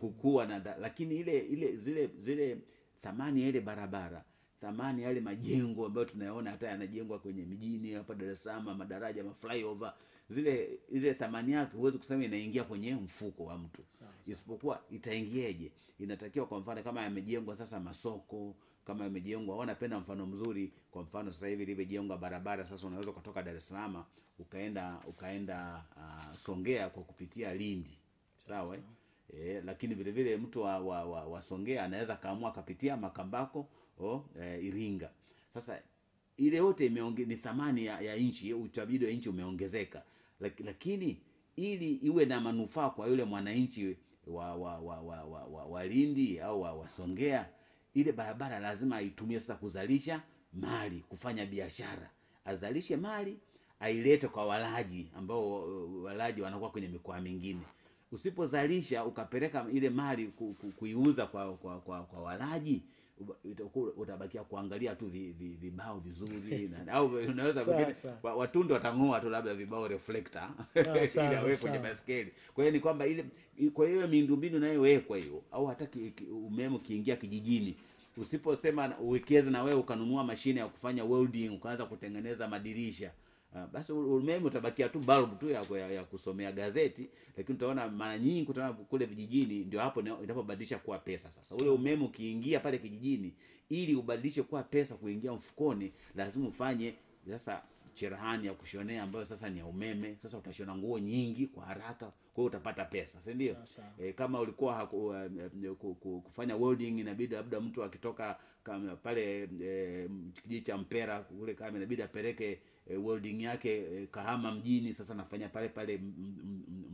Kukua na da- lakini ile ile zile zile thamani ya ile barabara thamani yale majengo ambayo tunayaona hata yanajengwa kwenye mijini hapa Dar es Salaam madaraja ma flyover zile ile thamani yake huwezi kusema inaingia kwenye mfuko wa mtu. Isipokuwa itaingieje inatakiwa kwa mfano kama yamejengwa sasa masoko kama yamejengwa wanapenda mfano mzuri kwa mfano sasa hivi limejengwa barabara sasa unaweza ukatoka Dar es Salaam ukaenda ukaenda uh, Songea kwa kupitia Lindi. Sawa? E, lakini vile vile mtu wa, wa, wa, wa Songea anaweza kaamua akapitia Makambako o, e, Iringa. Sasa ile yote ni thamani ya, ya nchi, utabidi wa nchi umeongezeka, lakini ili iwe na manufaa kwa yule mwananchi wa wa, wa, wa, wa, wa, wa Lindi au wa, wa Songea, ile barabara lazima aitumie sasa kuzalisha mali, kufanya biashara, azalishe mali ailete kwa walaji ambao walaji wanakuwa kwenye mikoa mingine. Usipozalisha ukapeleka ile mali ku, ku, kuiuza kwa, kwa, kwa, kwa walaji utabakia kuangalia tu vi- vi- vibao vizuri na, au unaweza watundu watang'oa tu labda vibao reflector. Ili awe kwenye baskeli kwa hiyo ni kwamba ile kwa hiyo miundombinu inayowekwa hiyo au hata ki- ki- umeme ukiingia kijijini usiposema uwekeze na wewe ukanunua mashine ya kufanya welding ukaanza kutengeneza madirisha Uh, basi umeme utabakia tu bulb tu ya, ya, ya kusomea gazeti, lakini utaona mara nyingi utaona kule vijijini ndio hapo inapobadilisha kuwa pesa. Sasa ule umeme ukiingia pale kijijini, ili ubadilishe kuwa pesa kuingia mfukoni, lazima ufanye sasa cherehani ya kushonea ambayo sasa ni ya umeme. Sasa utashona nguo nyingi kwa haraka, kwa hiyo utapata pesa, si ndio? E, kama ulikuwa haku, uh, ku- ku- kufanya welding inabidi labda mtu akitoka kama pale e, kijiji cha Mpera kule kama inabidi apeleke e, welding yake e, Kahama mjini, sasa anafanya pale pale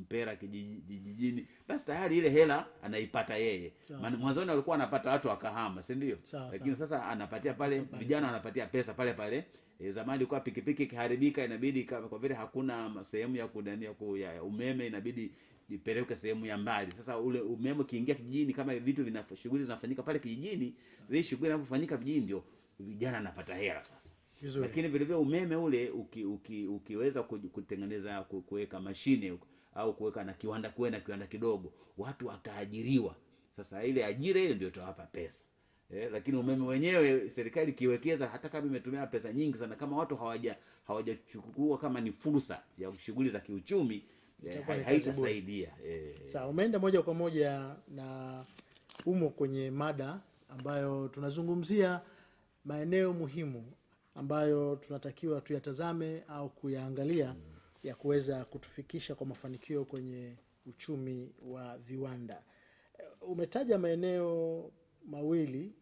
Mpera kijiji- kijijini, basi tayari ile hela anaipata yeye. Mwanzoni alikuwa anapata watu wa Kahama, si ndio? Lakini sasa anapatia pale vijana wanapatia pesa pale pale. E, zamani ilikuwa pikipiki ikiharibika inabidi kwa vile hakuna sehemu ya kudania ku, ya, umeme inabidi ipeleke sehemu ya mbali. Sasa ule umeme ukiingia kijijini, kama vitu vina shughuli zinafanyika pale kijijini, zile shughuli zinapofanyika vijijini, ndio vijana anapata hela sasa Vizuri. lakini vile vile umeme ule uki, uki, ukiweza kutengeneza kuweka mashine au kuweka na kiwanda kuwe na kiwanda kidogo watu wakaajiriwa. Sasa ile ajira ile ndio itawapa pesa. Eh, lakini umeme wenyewe serikali ikiwekeza hata kama imetumia pesa nyingi sana kama watu hawaja hawajachukua kama ni fursa ya shughuli za kiuchumi eh, haitasaidia eh, Sawa, umeenda moja kwa moja na umo kwenye mada ambayo tunazungumzia maeneo muhimu ambayo tunatakiwa tuyatazame au kuyaangalia ya kuweza kutufikisha kwa mafanikio kwenye uchumi wa viwanda. Eh, Umetaja maeneo mawili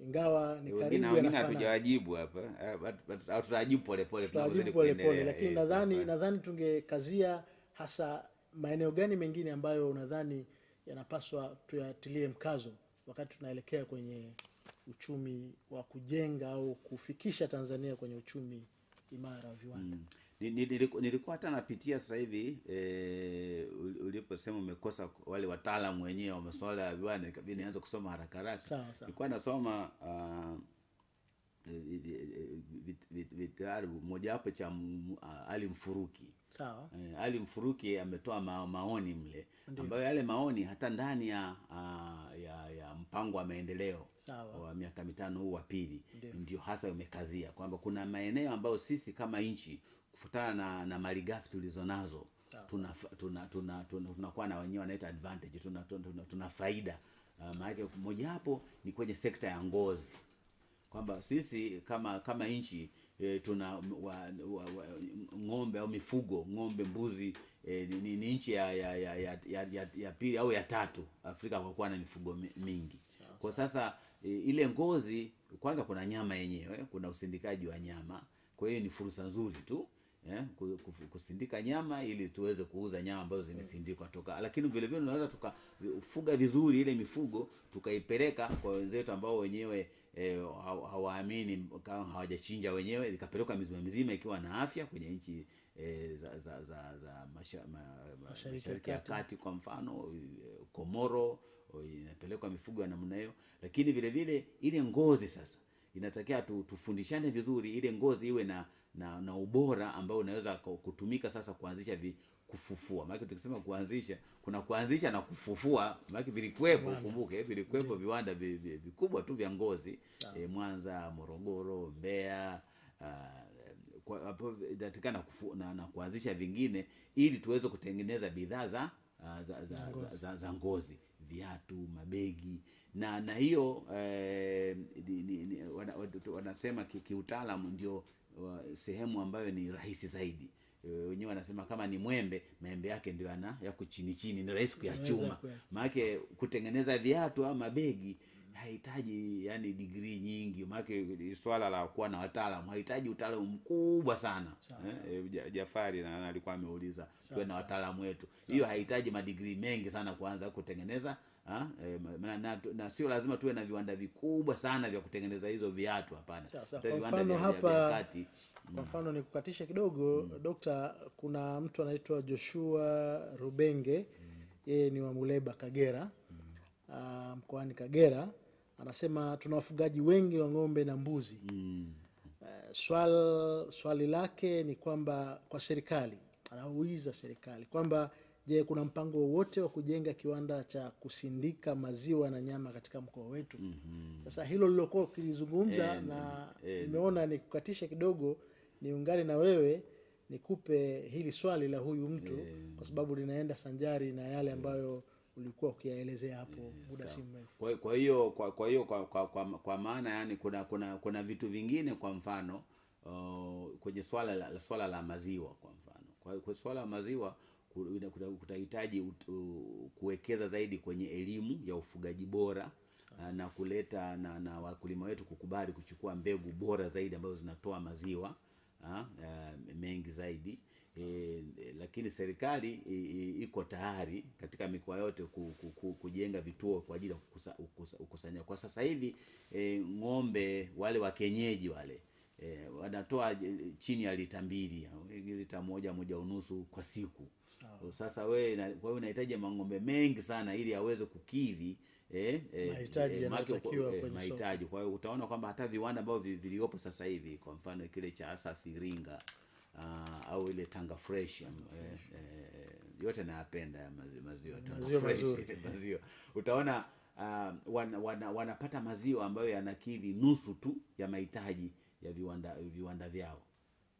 ingawa ni karibu wengine hatujawajibu hapa au tutajibu polepole tutawajibu tunavyozidi pole pole, kuendelea. lakini Eh, nadhani nadhani tungekazia hasa maeneo gani mengine ambayo unadhani yanapaswa tuyatilie mkazo wakati tunaelekea kwenye uchumi wa kujenga au kufikisha Tanzania kwenye uchumi imara wa viwanda. Mm. Ni- ni- niliku- nilikuwa hata napitia sasa hivi e, uliposema umekosa wale wataalamu wenyewe wa masuala ya viwanda ikabidi nianze kusoma haraka haraka. Nilikuwa nasoma uh, vitabu eh, vit- vit- vitabu mojawapo cha ah, Ali Mfuruki. Sawa, Uh, Ali Mfuruki ametoa ma, maoni mle. Ambayo yale maoni hata ndani ya, ah, ya ya mpango wa maendeleo Sawa. wa miaka mitano huu wa pili ndio. hasa umekazia kwamba kuna maeneo ambayo sisi kama nchi kufutana na, na malighafi tulizo nazo tuna tuna tuna tuna tunakuwa na wenyewe wanaita advantage tuna, tuna, tuna, tuna faida. Uh, maanake mojawapo ni kwenye sekta ya ngozi. Kwamba sisi kama kama nchi e, tuna wa, wa, wa, ng'ombe au mifugo ng'ombe mbuzi e, ni, ni, ni nchi ya ya, ya, ya, ya, ya, ya pili au ya tatu Afrika kwa kuwa na mifugo mingi kwa sasa e, ile ngozi kwanza kuna nyama yenyewe kuna usindikaji wa nyama kwa hiyo ni fursa nzuri tu eh, kusindika nyama ili tuweze kuuza nyama ambazo zimesindikwa toka lakini vile vile tunaweza tukafuga vizuri ile mifugo tukaipeleka kwa wenzetu ambao wenyewe eh, hawaamini kama hawajachinja wenyewe ikapelekwa mizima mizima ikiwa na afya kwenye nchi eh, za za za, za masha, ma, ma, Mashariki ya Kati. kwa mfano eh, Komoro inapelekwa mifugo ya namna hiyo. Lakini vile vile ile ngozi sasa inatakiwa tu, tufundishane vizuri ile ngozi iwe na na, na ubora ambao unaweza ku- kutumika sasa kuanzisha vi, kufufua. Maana tukisema kuanzisha kuna kuanzisha na kufufua. Maana vilikuwepo kumbuke vilikuwepo viwanda vi- vi- vikubwa tu vya ngozi. E, Mwanza Morogoro Mbeya ah, inatakikana kufu- na, na kuanzisha vingine ili tuweze kutengeneza bidhaa za, ah, za, za, za, za, za ngozi viatu mabegi. Na na hiyo eh, ni, ni, ni, wana, wanasema ki- kiutaalamu ndio wa, sehemu ambayo ni rahisi zaidi. Wenyewe wanasema kama ni mwembe maembe yake ndio yana yako chini chini ni rahisi kuyachuma. Maanake kutengeneza viatu au mabegi hahitaji yani digrii nyingi maanake swala la kuwa na wataalamu hahitaji utaalamu mkubwa sana. Eh, eh, Ja- Jafari na alikuwa ameuliza tuwe na wataalamu wetu. Hiyo hahitaji madigrii mengi sana kuanza kutengeneza ha? Eh, ma- na, na, na sio lazima tuwe na viwanda vikubwa sana vya kutengeneza hizo viatu hapana. Kwa mfano hapa-. Kwa mfano ni kukatisha kidogo mm. dokta, kuna mtu anaitwa Joshua Rubenge, yeye ni wa Muleba Kagera, uh, mkoani Kagera, anasema tuna wafugaji wengi wa ng'ombe na mbuzi. mm. Uh, swal, swali lake ni kwamba kwa serikali, anauiza serikali kwamba je, kuna mpango wowote wa kujenga kiwanda cha kusindika maziwa na nyama katika mkoa wetu? mm -hmm. Sasa hilo lilokuwa ukilizungumza na nimeona nikukatishe kidogo, niungane na wewe nikupe hili swali la huyu mtu kwa sababu linaenda sanjari na yale ambayo ulikuwa ukiyaelezea hapo muda si mrefu. kwa hiyo kwa kwa hiyo kwa, kwa, kwa, kwa maana yani kuna kuna kuna vitu vingine kwa mfano uh, kwenye swala la swala la maziwa kwa mfano. Kwa, kwa swala la maziwa kutahitaji kuwekeza zaidi kwenye elimu ya ufugaji bora uh, na kuleta na, na wakulima wetu kukubali kuchukua mbegu bora zaidi ambazo zinatoa maziwa ha, uh, mengi zaidi e, lakini serikali iko tayari katika mikoa yote ku, ku, ku, kujenga vituo kwa ajili ya kukusa- ukusa- ukusanya. Kwa sasa hivi e, ng'ombe wale wa kienyeji wale e, wanatoa e, chini ya lita mbili lita moja moja unusu kwa siku. Sasa we na, kwa hiyo unahitaji mang'ombe mengi sana ili aweze kukidhi eh, eh, Mahitaji eh, yanayotakiwa eh, mahitaji. Kwa hiyo utaona kwamba hata viwanda ambavyo vi- viliopo sasa hivi, kwa mfano kile cha Asasi Iringa uh, au ile Tanga Fresh um, eh, eh, yote nayapenda ya maziwa Maziwa Fresh, maziwa. Utaona uh, wana, wana, wanapata maziwa ambayo yanakidhi nusu tu ya mahitaji ya viwanda viwanda vyao.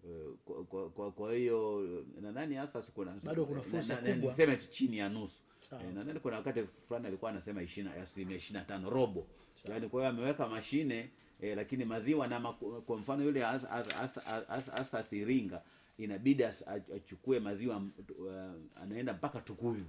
Eh, kwa- kwa- kwa kwa hiyo nadhani hasa Bado kuna fursa kubwa. niseme chini ya nusu. E, nadhani kuna wakati fulani alikuwa anasema asilimia ishirini na tano robo. Yaani kwa hiyo ameweka mashine eh, lakini maziwa na maku- kwa mfano yule asa- as, as, as, Iringa inabidi achukue maziwa uh, anaenda mpaka Tukuyu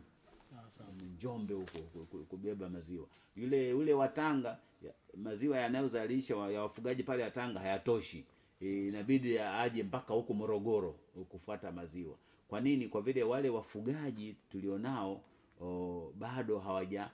Njombe huko ku- ku- kubeba maziwa. Yule yule wa Tanga ya- maziwa yanayozalisha ya wafugaji pale ya Tanga hayatoshi. E, inabidi aje mpaka huko Morogoro kufuata maziwa. Kwa nini? Kwa vile wale wafugaji tulionao o, bado hawaja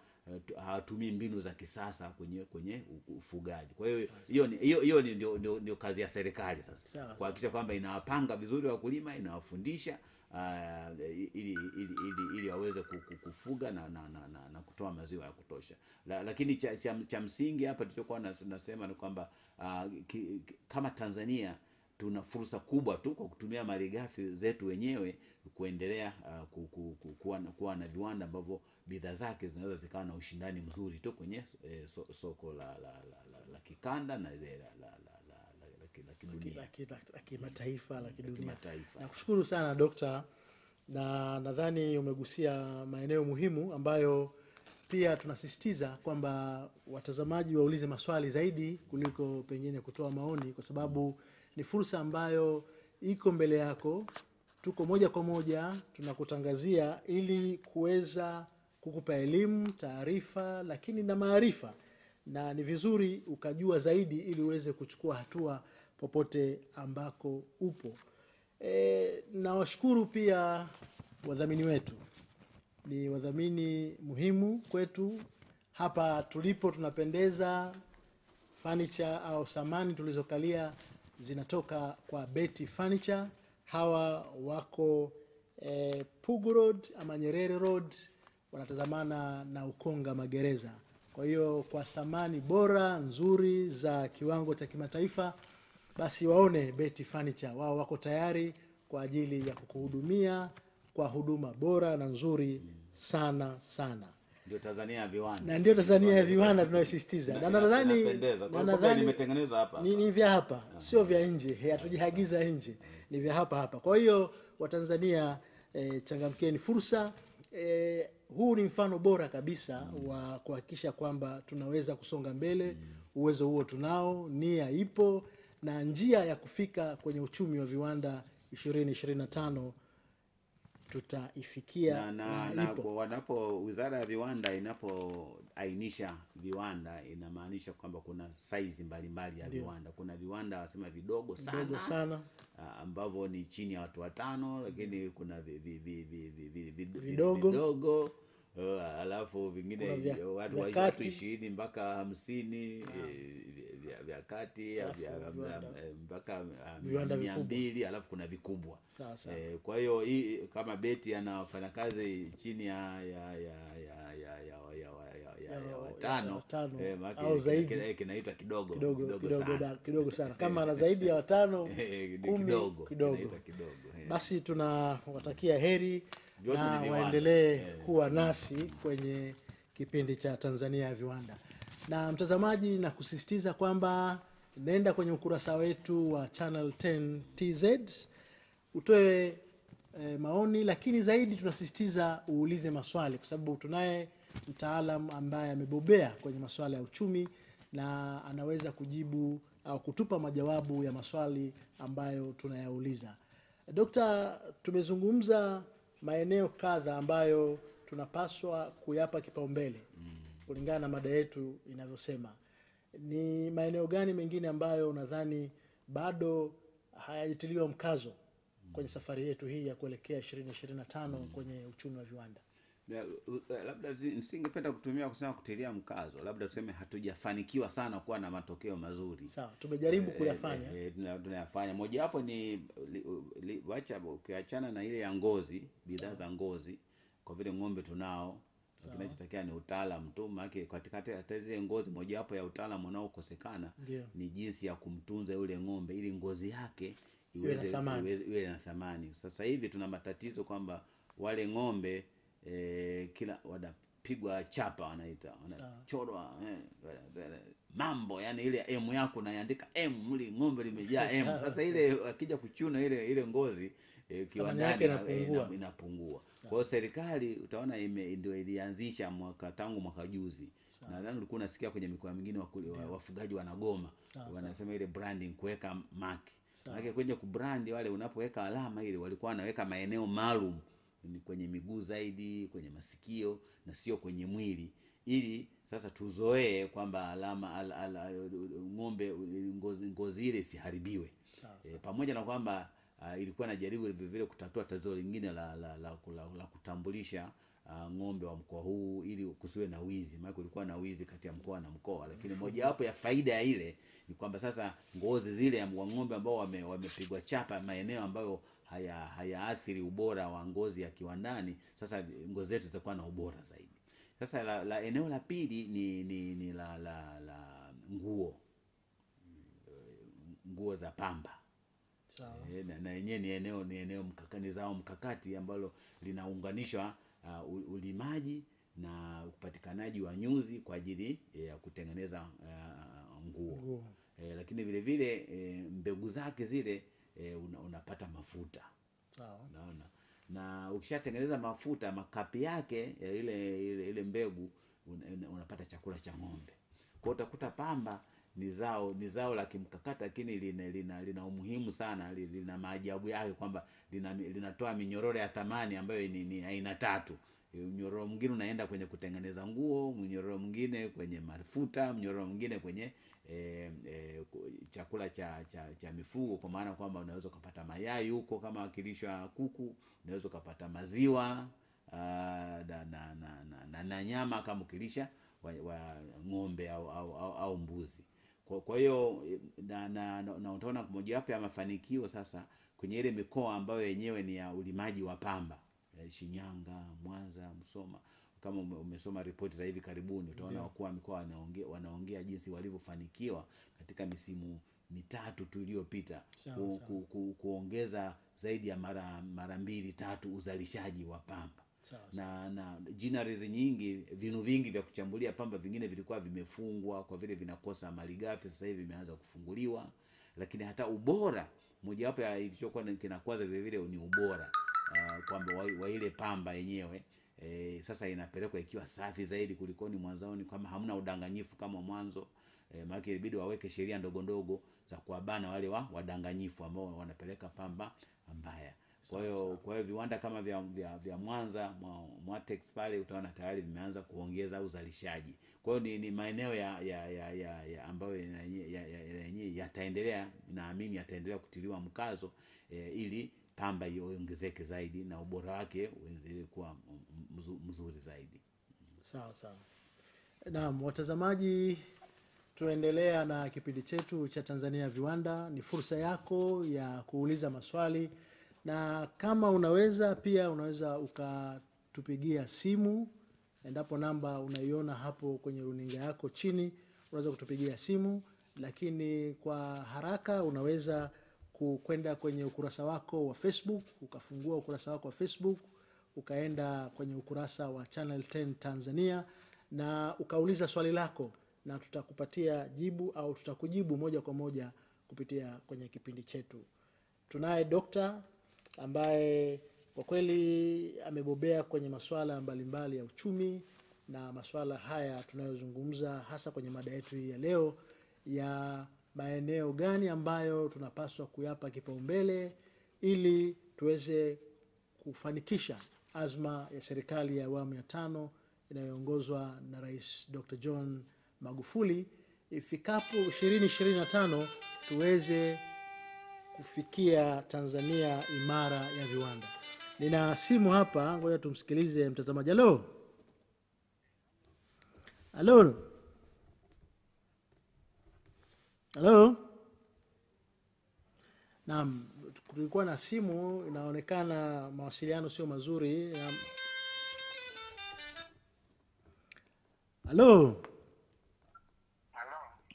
hawatumii mbinu za kisasa kwenye kwenye ufugaji. Kwa hiyo hiyo hiyo hiyo ndio, ndio, ndio kazi ya serikali sasa kuhakikisha kwamba inawapanga vizuri wakulima, inawafundisha uh, ili, ili, ili, ili waweze ku- ku- kufuga na, na, na, na, na kutoa maziwa ya kutosha. La, lakini cha, cha, cha msingi hapa tulichokuwa nas- nasema ni kwamba uh, ki, kama Tanzania tuna fursa kubwa tu kwa kutumia malighafi zetu wenyewe kuendelea uh, kuwa na viwanda ambavyo bidhaa zake zinaweza zikawa na ushindani mzuri tu kwenye eh, so, soko la, la, la, la, la kikanda na la, la, la, la, la, la, kidunia kimataifa la kidunia. Nakushukuru sana dokta, na nadhani umegusia maeneo muhimu ambayo pia tunasisitiza kwamba watazamaji waulize maswali zaidi kuliko pengine kutoa maoni, kwa sababu ni fursa ambayo iko mbele yako. Tuko moja kwa moja tunakutangazia ili kuweza kukupa elimu, taarifa, lakini na maarifa, na ni vizuri ukajua zaidi ili uweze kuchukua hatua popote ambako upo. E, nawashukuru pia wadhamini wetu, ni wadhamini muhimu kwetu. Hapa tulipo tunapendeza, furniture au samani tulizokalia zinatoka kwa Beti Furniture. Hawa wako eh, Pugu Road ama Nyerere Road, wanatazamana na Ukonga Magereza. Kwa hiyo kwa samani bora nzuri za kiwango cha kimataifa, basi waone Betty Furniture. Wao wako tayari kwa ajili ya kukuhudumia kwa huduma bora na nzuri sana sana. Ndio Tanzania ya viwanda. Na ndio Tanzania ya viwanda tunayosisitiza, na nadhani limetengenezwa hapa. Ni, ni vya hapa, sio vya nje, hatujiagiza nje, ni vya hapa hapa. Kwa hiyo Watanzania eh, changamkeni fursa eh, huu ni mfano bora kabisa mm. wa kuhakikisha kwamba tunaweza kusonga mbele. mm. Uwezo huo tunao, nia ipo, na njia ya kufika kwenye uchumi wa viwanda ishirini ishirini na tano tutaifikia na, na, na, na wanapo wizara ya viwanda inapoainisha viwanda inamaanisha kwamba kuna saizi mbalimbali ya viwanda. Kuna viwanda wasema vidogo sana, sana ambavyo ni chini ya watu watano, lakini kuna vi, vi, vi, vi, vi, vi, vi, Vidogo. vidogo uh, alafu vingine vya- watu watu ishirini mpaka hamsini eh, vya- vya- kati eh, mpaka mia mbili alafu kuna vikubwa. Eh, kwa hiyo hii kama Beti ana wafanyakazi chini ya ya ya ya ya ya eh, au zaidi. kinaitwa kidogo kidogo kidogo, sana. kidogo sana kama ana zaidi ya watano Eh, kumi kidogo kidogo kidogo eh. basi tunawatakia heri Vyote na waendelee Eh. kuwa nasi kwenye kipindi cha Tanzania ya viwanda. Na mtazamaji, na kusisitiza kwamba naenda kwenye ukurasa wetu wa Channel 10 TZ utoe eh, maoni, lakini zaidi tunasisitiza uulize maswali, kwa sababu tunaye mtaalam ambaye amebobea kwenye masuala ya uchumi na anaweza kujibu au kutupa majawabu ya maswali ambayo tunayauliza. Dokta, tumezungumza maeneo kadha ambayo tunapaswa kuyapa kipaumbele kulingana na mada yetu inavyosema. Ni maeneo gani mengine ambayo unadhani bado hayajatiliwa mkazo kwenye safari yetu hii ya kuelekea 2025 kwenye uchumi wa viwanda? Labda nsingependa nisingependa kutumia kusema kutilia mkazo, labda tuseme hatujafanikiwa sana kuwa na matokeo mazuri. Sawa, tumejaribu Eh, kuyafanya. e, e, tuna- tunayafanya. Mojawapo ni li- li- wacha ukiachana na ile ya ngozi, bidhaa za ngozi, kwa vile ng'ombe tunao kinachotakiwa ni utaalam tu, maana katikati hata zile ngozi, mojawapo ya utaalamu unaokosekana ni jinsi ya kumtunza yule ng'ombe ili ngozi yake iwe na thamani. Sasa hivi tuna matatizo kwamba wale ng'ombe eh, kila wanapigwa chapa wanaita wanachorwa eh, mambo yani ile m yako unaiandika m mli ng'ombe limejaa m. Sasa ile akija kuchuna ile ile ngozi e, kiwandani inapungua. ina- inapungua. Kwa hiyo serikali utaona ime ndio ilianzisha mwaka tangu mwaka juzi. Nadhani ulikuwa unasikia kwenye mikoa mingine wafugaji wanagoma. Wanasema ile branding kuweka mark manake kwenye kubrandi wale unapoweka alama ile walikuwa wanaweka maeneo maalum ni kwenye miguu zaidi kwenye masikio na sio kwenye mwili. Ili sasa tuzoee kwamba alama al, al, al, ng'ombe ngozi, ngozi ile isiharibiwe. E, pamoja na kwamba uh, ilikuwa najaribu vile vile kutatua tatizo lingine la, la, la, la, la kutambulisha uh, ng'ombe wa mkoa huu ili kusiwe na wizi. Maana kulikuwa na wizi kati ya mkoa na mkoa. Lakini mojawapo ya faida ya ile ni kwamba sasa ngozi zile wa ng'ombe ambao wame- wamepigwa chapa maeneo ambayo haya hayaathiri ubora wa ngozi ya kiwandani sasa ngozi zetu zitakuwa na ubora zaidi sasa la, la eneo la pili ni ni, ni la, la, la nguo nguo za pamba. Eh, na na yenyewe ni eneo ni eneo mkakani zao mkakati ambalo linaunganishwa uh, ulimaji na upatikanaji wa nyuzi kwa ajili ya kutengeneza uh, nguo Nguo. E, lakini vile vile e, mbegu zake zile eh, una, unapata mafuta. Naona na ukishatengeneza mafuta makapi yake ya ile, ile ile mbegu un, un, unapata chakula cha ng'ombe. Kwao hiyo utakuta pamba ni zao ni zao la kimkakati lakini lina, lina, lina umuhimu sana lina maajabu yake kwamba lina, linatoa minyororo ya thamani ambayo ni, ni aina tatu mnyororo mwingine unaenda kwenye kutengeneza nguo mnyororo mwingine kwenye mafuta mnyororo mwingine kwenye e, e, chakula cha, cha cha mifugo kwa maana kwamba unaweza ukapata mayai huko kama wakilisha kuku unaweza ukapata maziwa uh, na, na, na, na, na, na nyama kama ukilisha wa, wa ng'ombe au, au, au, au mbuzi. Kwa kwa hiyo na, na, na, na utaona mojawapo ya mafanikio sasa kwenye ile mikoa ambayo yenyewe ni ya ulimaji wa pamba Shinyanga, Mwanza, Msoma kama umesoma ripoti za hivi karibuni utaona wakuu wa mikoa wanaongea wanaongea jinsi walivyofanikiwa katika misimu mitatu tu iliyopita ku, ku, ku, kuongeza zaidi ya mara mara mbili tatu uzalishaji wa pamba. Sawa, na na jinarizi nyingi vinu vingi vya kuchambulia pamba vingine vilikuwa vimefungwa kwa vile vinakosa malighafi sasa hivi vimeanza kufunguliwa. Lakini hata ubora mojawapo ya ilichokuwa kinakwaza vile vile ni ubora uh, kwamba wa, wa ile pamba yenyewe e, sasa inapelekwa ikiwa safi zaidi kulikoni mwanzoni kama hamna udanganyifu kama mwanzo e, maana ilibidi waweke sheria ndogo ndogo za kuwabana wale wa wadanganyifu ambao wanapeleka pamba mbaya kwa hiyo kwa hiyo viwanda kama vya vya, vya Mwanza mwa, Mwatex pale utaona tayari vimeanza kuongeza uzalishaji. Kwa hiyo ni, ni maeneo ya, ya, ya, ya, ya ambayo yenyewe ya, ya, ya, yenyewe yataendelea naamini yataendelea kutiliwa mkazo eh, ili pamba iongezeke zaidi na ubora wake uendelee kuwa mzuri zaidi. Sawa sawa. Naam, watazamaji, tunaendelea na kipindi chetu cha Tanzania Viwanda. Ni fursa yako ya kuuliza maswali, na kama unaweza pia unaweza ukatupigia simu, endapo namba unaiona hapo kwenye runinga yako chini, unaweza kutupigia simu, lakini kwa haraka unaweza kwenda kwenye ukurasa wako wa Facebook, ukafungua ukurasa wako wa Facebook ukaenda kwenye ukurasa wa Channel 10 Tanzania na ukauliza swali lako na tutakupatia jibu au tutakujibu moja kwa moja kupitia kwenye kipindi chetu. Tunaye dokta ambaye kwa kweli amebobea kwenye masuala mbalimbali ya uchumi na masuala haya tunayozungumza hasa kwenye mada yetu hii ya leo ya maeneo gani ambayo tunapaswa kuyapa kipaumbele ili tuweze kufanikisha azma ya serikali ya awamu ya tano inayoongozwa na Rais Dr. John Magufuli ifikapo 2025 tuweze kufikia Tanzania imara ya viwanda. Nina simu hapa, ngoja tumsikilize mtazamaji. Halo, halo, halo. Naam, tulikuwa na simu, inaonekana mawasiliano sio mazuri. Halo.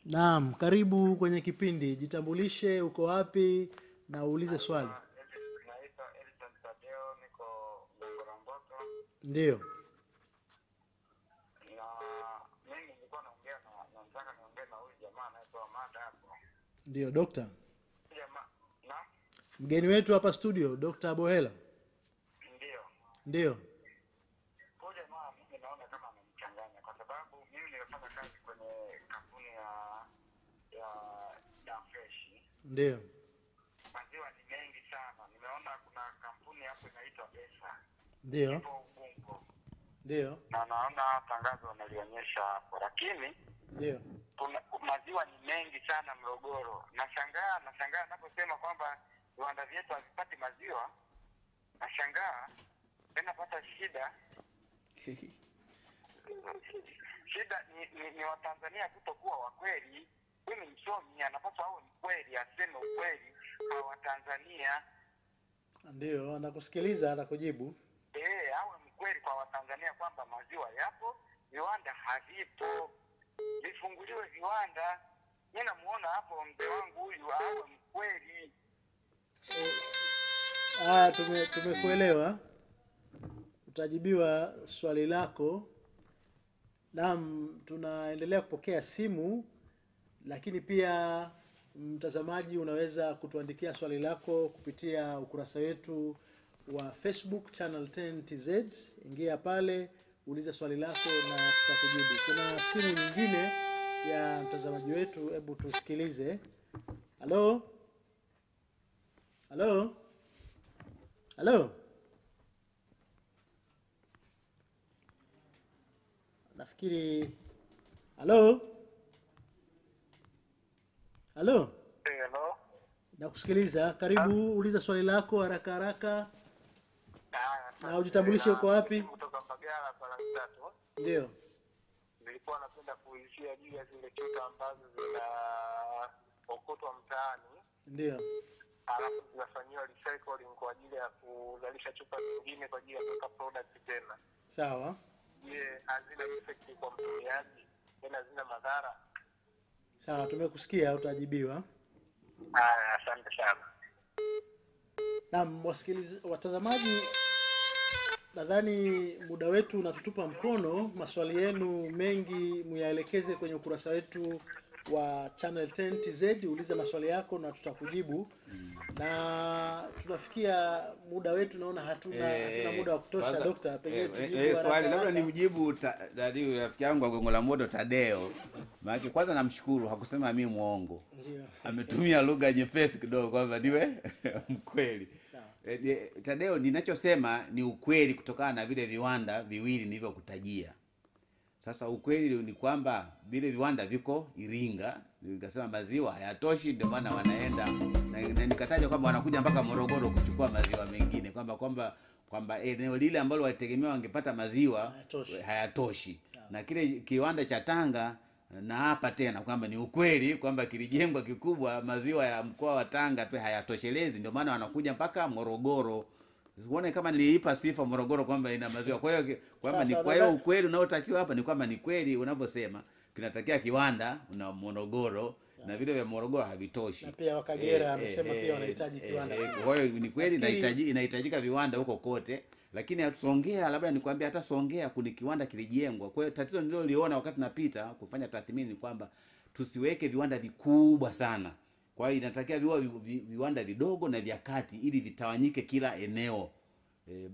Naam, karibu kwenye kipindi. Jitambulishe, uko wapi na uulize swali. ndiyo naitwa Elton Tadeo, niko. Ndio. Ndio dokta, mgeni wetu hapa studio Dokta Bohela. ndio. Ndio, mimi naona kama amemchanganya, kwa sababu mimi nimefanya kazi kwenye kampuni ya ya Dafresh. ndio, Maziwa ni mengi sana, nimeona kuna kampuni hapo inaitwa Besa. Ndio, ndio, na naona tangazo wanalionyesha hapo, lakini ndio. kuna maziwa ni mengi sana Morogoro. Nashangaa, nashangaa anaposema kwamba viwanda vyetu havipati maziwa, nashangaa tena pata shida. Shida ni, ni, ni Watanzania kutokuwa wakweli. Huyu ni msomi, anapaswa awe kweli aseme ukweli kwa Watanzania. Ndio, anakusikiliza anakujibu. Eh, awe mkweli kwa Watanzania kwamba maziwa yapo, viwanda havipo, vifunguliwe viwanda. Mi namuona hapo mzee wangu huyu awe mkweli. Ah, tume tumekuelewa. Utajibiwa swali lako. Naam, tunaendelea kupokea simu, lakini pia mtazamaji, unaweza kutuandikia swali lako kupitia ukurasa wetu wa Facebook Channel 10 TZ. Ingia pale, uliza swali lako na tutakujibu. Kuna simu nyingine ya mtazamaji wetu, hebu tusikilize. Halo, halo. Halo. Nafikiri halo. Halo. Hello. Nakusikiliza. Karibu, uliza swali lako haraka haraka. Na ujitambulishe uko wapi? Mbagala kwa tatu. Ndio. Nilikuwa napenda kuulizia juu ya zile chupa ambazo zinaokotwa mtaani Ndio. alafu zinafanyiwa recycling kwa ajili ya kuzalisha chupa zingine kwa ajili ya kuweka product tena. Sawa. Je, hazina effect kwa mtumiaji? Tena hazina madhara? Sawa, tumekusikia utajibiwa. Haya, asante sana. Naam, wasikilizaji, watazamaji, nadhani muda wetu unatutupa mkono. Maswali yenu mengi muyaelekeze kwenye ukurasa wetu wa Channel 10 TZ, uliza maswali yako na tutakujibu. Na tunafikia muda wetu, naona hatuna hatuna muda wa kutosha. Dokta, pengine eh, tujibu eh, swali labda nimjibu ta- nani, rafiki yangu wa Gongo la Moto Tadeo. Maana kwanza namshukuru hakusema mimi mwongo. Ndio. Ametumia lugha nyepesi kidogo kwamba niwe mkweli. Eh, Tadeo, ninachosema ni ukweli kutokana na vile viwanda viwili nilivyokutajia. Sasa ukweli ni kwamba vile viwanda viko Iringa, nikasema maziwa hayatoshi, ndio maana wanaenda na, na nikataja kwamba wanakuja mpaka Morogoro kuchukua maziwa mengine, kwamba kwamba kwamba eneo lile ambalo walitegemea wangepata maziwa Hayatoshi. hayatoshi. Na kile kiwanda cha Tanga na hapa tena kwamba ni ukweli kwamba kilijengwa kikubwa, maziwa ya mkoa wa Tanga tu hayatoshelezi, ndio maana wanakuja mpaka Morogoro. Uone kama niliipa sifa Morogoro kwamba ina maziwa. Kwa hiyo kwamba ni kwa hiyo ukweli unaotakiwa hapa ni kwamba ni kweli unavyosema kinatakia kiwanda na Morogoro na vile vya Morogoro havitoshi. Na pia wa Kagera amesema pia wanahitaji kiwanda. Kwa hiyo ni kweli inahitaji inahitajika viwanda huko kote, lakini atusongea labda nikwambia, hata Songea kuna kiwanda kilijengwa. Kwa hiyo tatizo nililoliona wakati napita kufanya tathmini ni kwamba tusiweke viwanda vikubwa sana. Kwa hiyo inatakiwa viwa vi, vi, viwanda vidogo na vya kati ili vitawanyike kila eneo. E,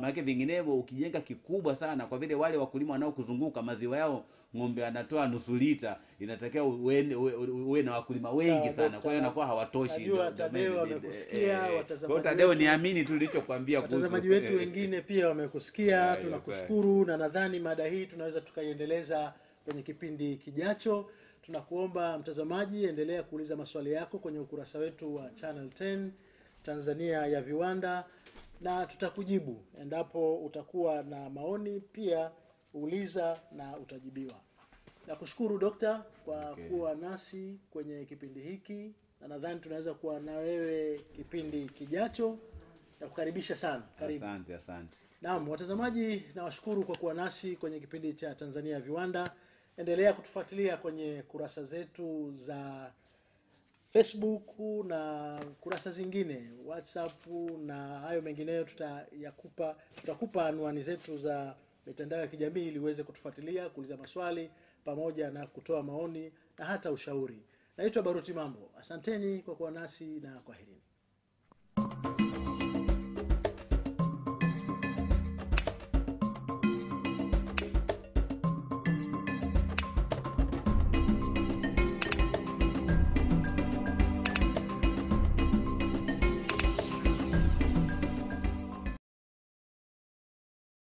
maana vinginevyo ukijenga kikubwa sana, kwa vile wale wakulima wanaokuzunguka maziwa yao ng'ombe anatoa nusu lita, inatakiwa uwe, na wakulima wengi Sao, sana, kwa hiyo inakuwa hawatoshi. Tadeo eh, eh, Tadeo niamini tu lichokwambia watazamaji wetu wengine pia wamekusikia, tunakushukuru na nadhani mada hii tunaweza tukaiendeleza kwenye kipindi kijacho. Tunakuomba mtazamaji, endelea kuuliza maswali yako kwenye ukurasa wetu wa Channel 10 Tanzania ya Viwanda, na tutakujibu endapo utakuwa na maoni. Pia uliza na utajibiwa. Nakushukuru Dokta kwa Okay. kuwa nasi kwenye kipindi hiki, na nadhani tunaweza kuwa na wewe kipindi kijacho. Nakukaribisha sana, karibu. Asante, asante. Naam, watazamaji, nawashukuru kwa kuwa nasi kwenye kipindi cha Tanzania ya Viwanda. Endelea kutufuatilia kwenye kurasa zetu za Facebook na kurasa zingine WhatsApp na hayo mengineyo, tutayakupa tutakupa anwani zetu za mitandao ya kijamii ili uweze kutufuatilia, kuuliza maswali pamoja na kutoa maoni na hata ushauri. Naitwa Baruti Mambo. Asanteni kwa kuwa nasi na kwaherini.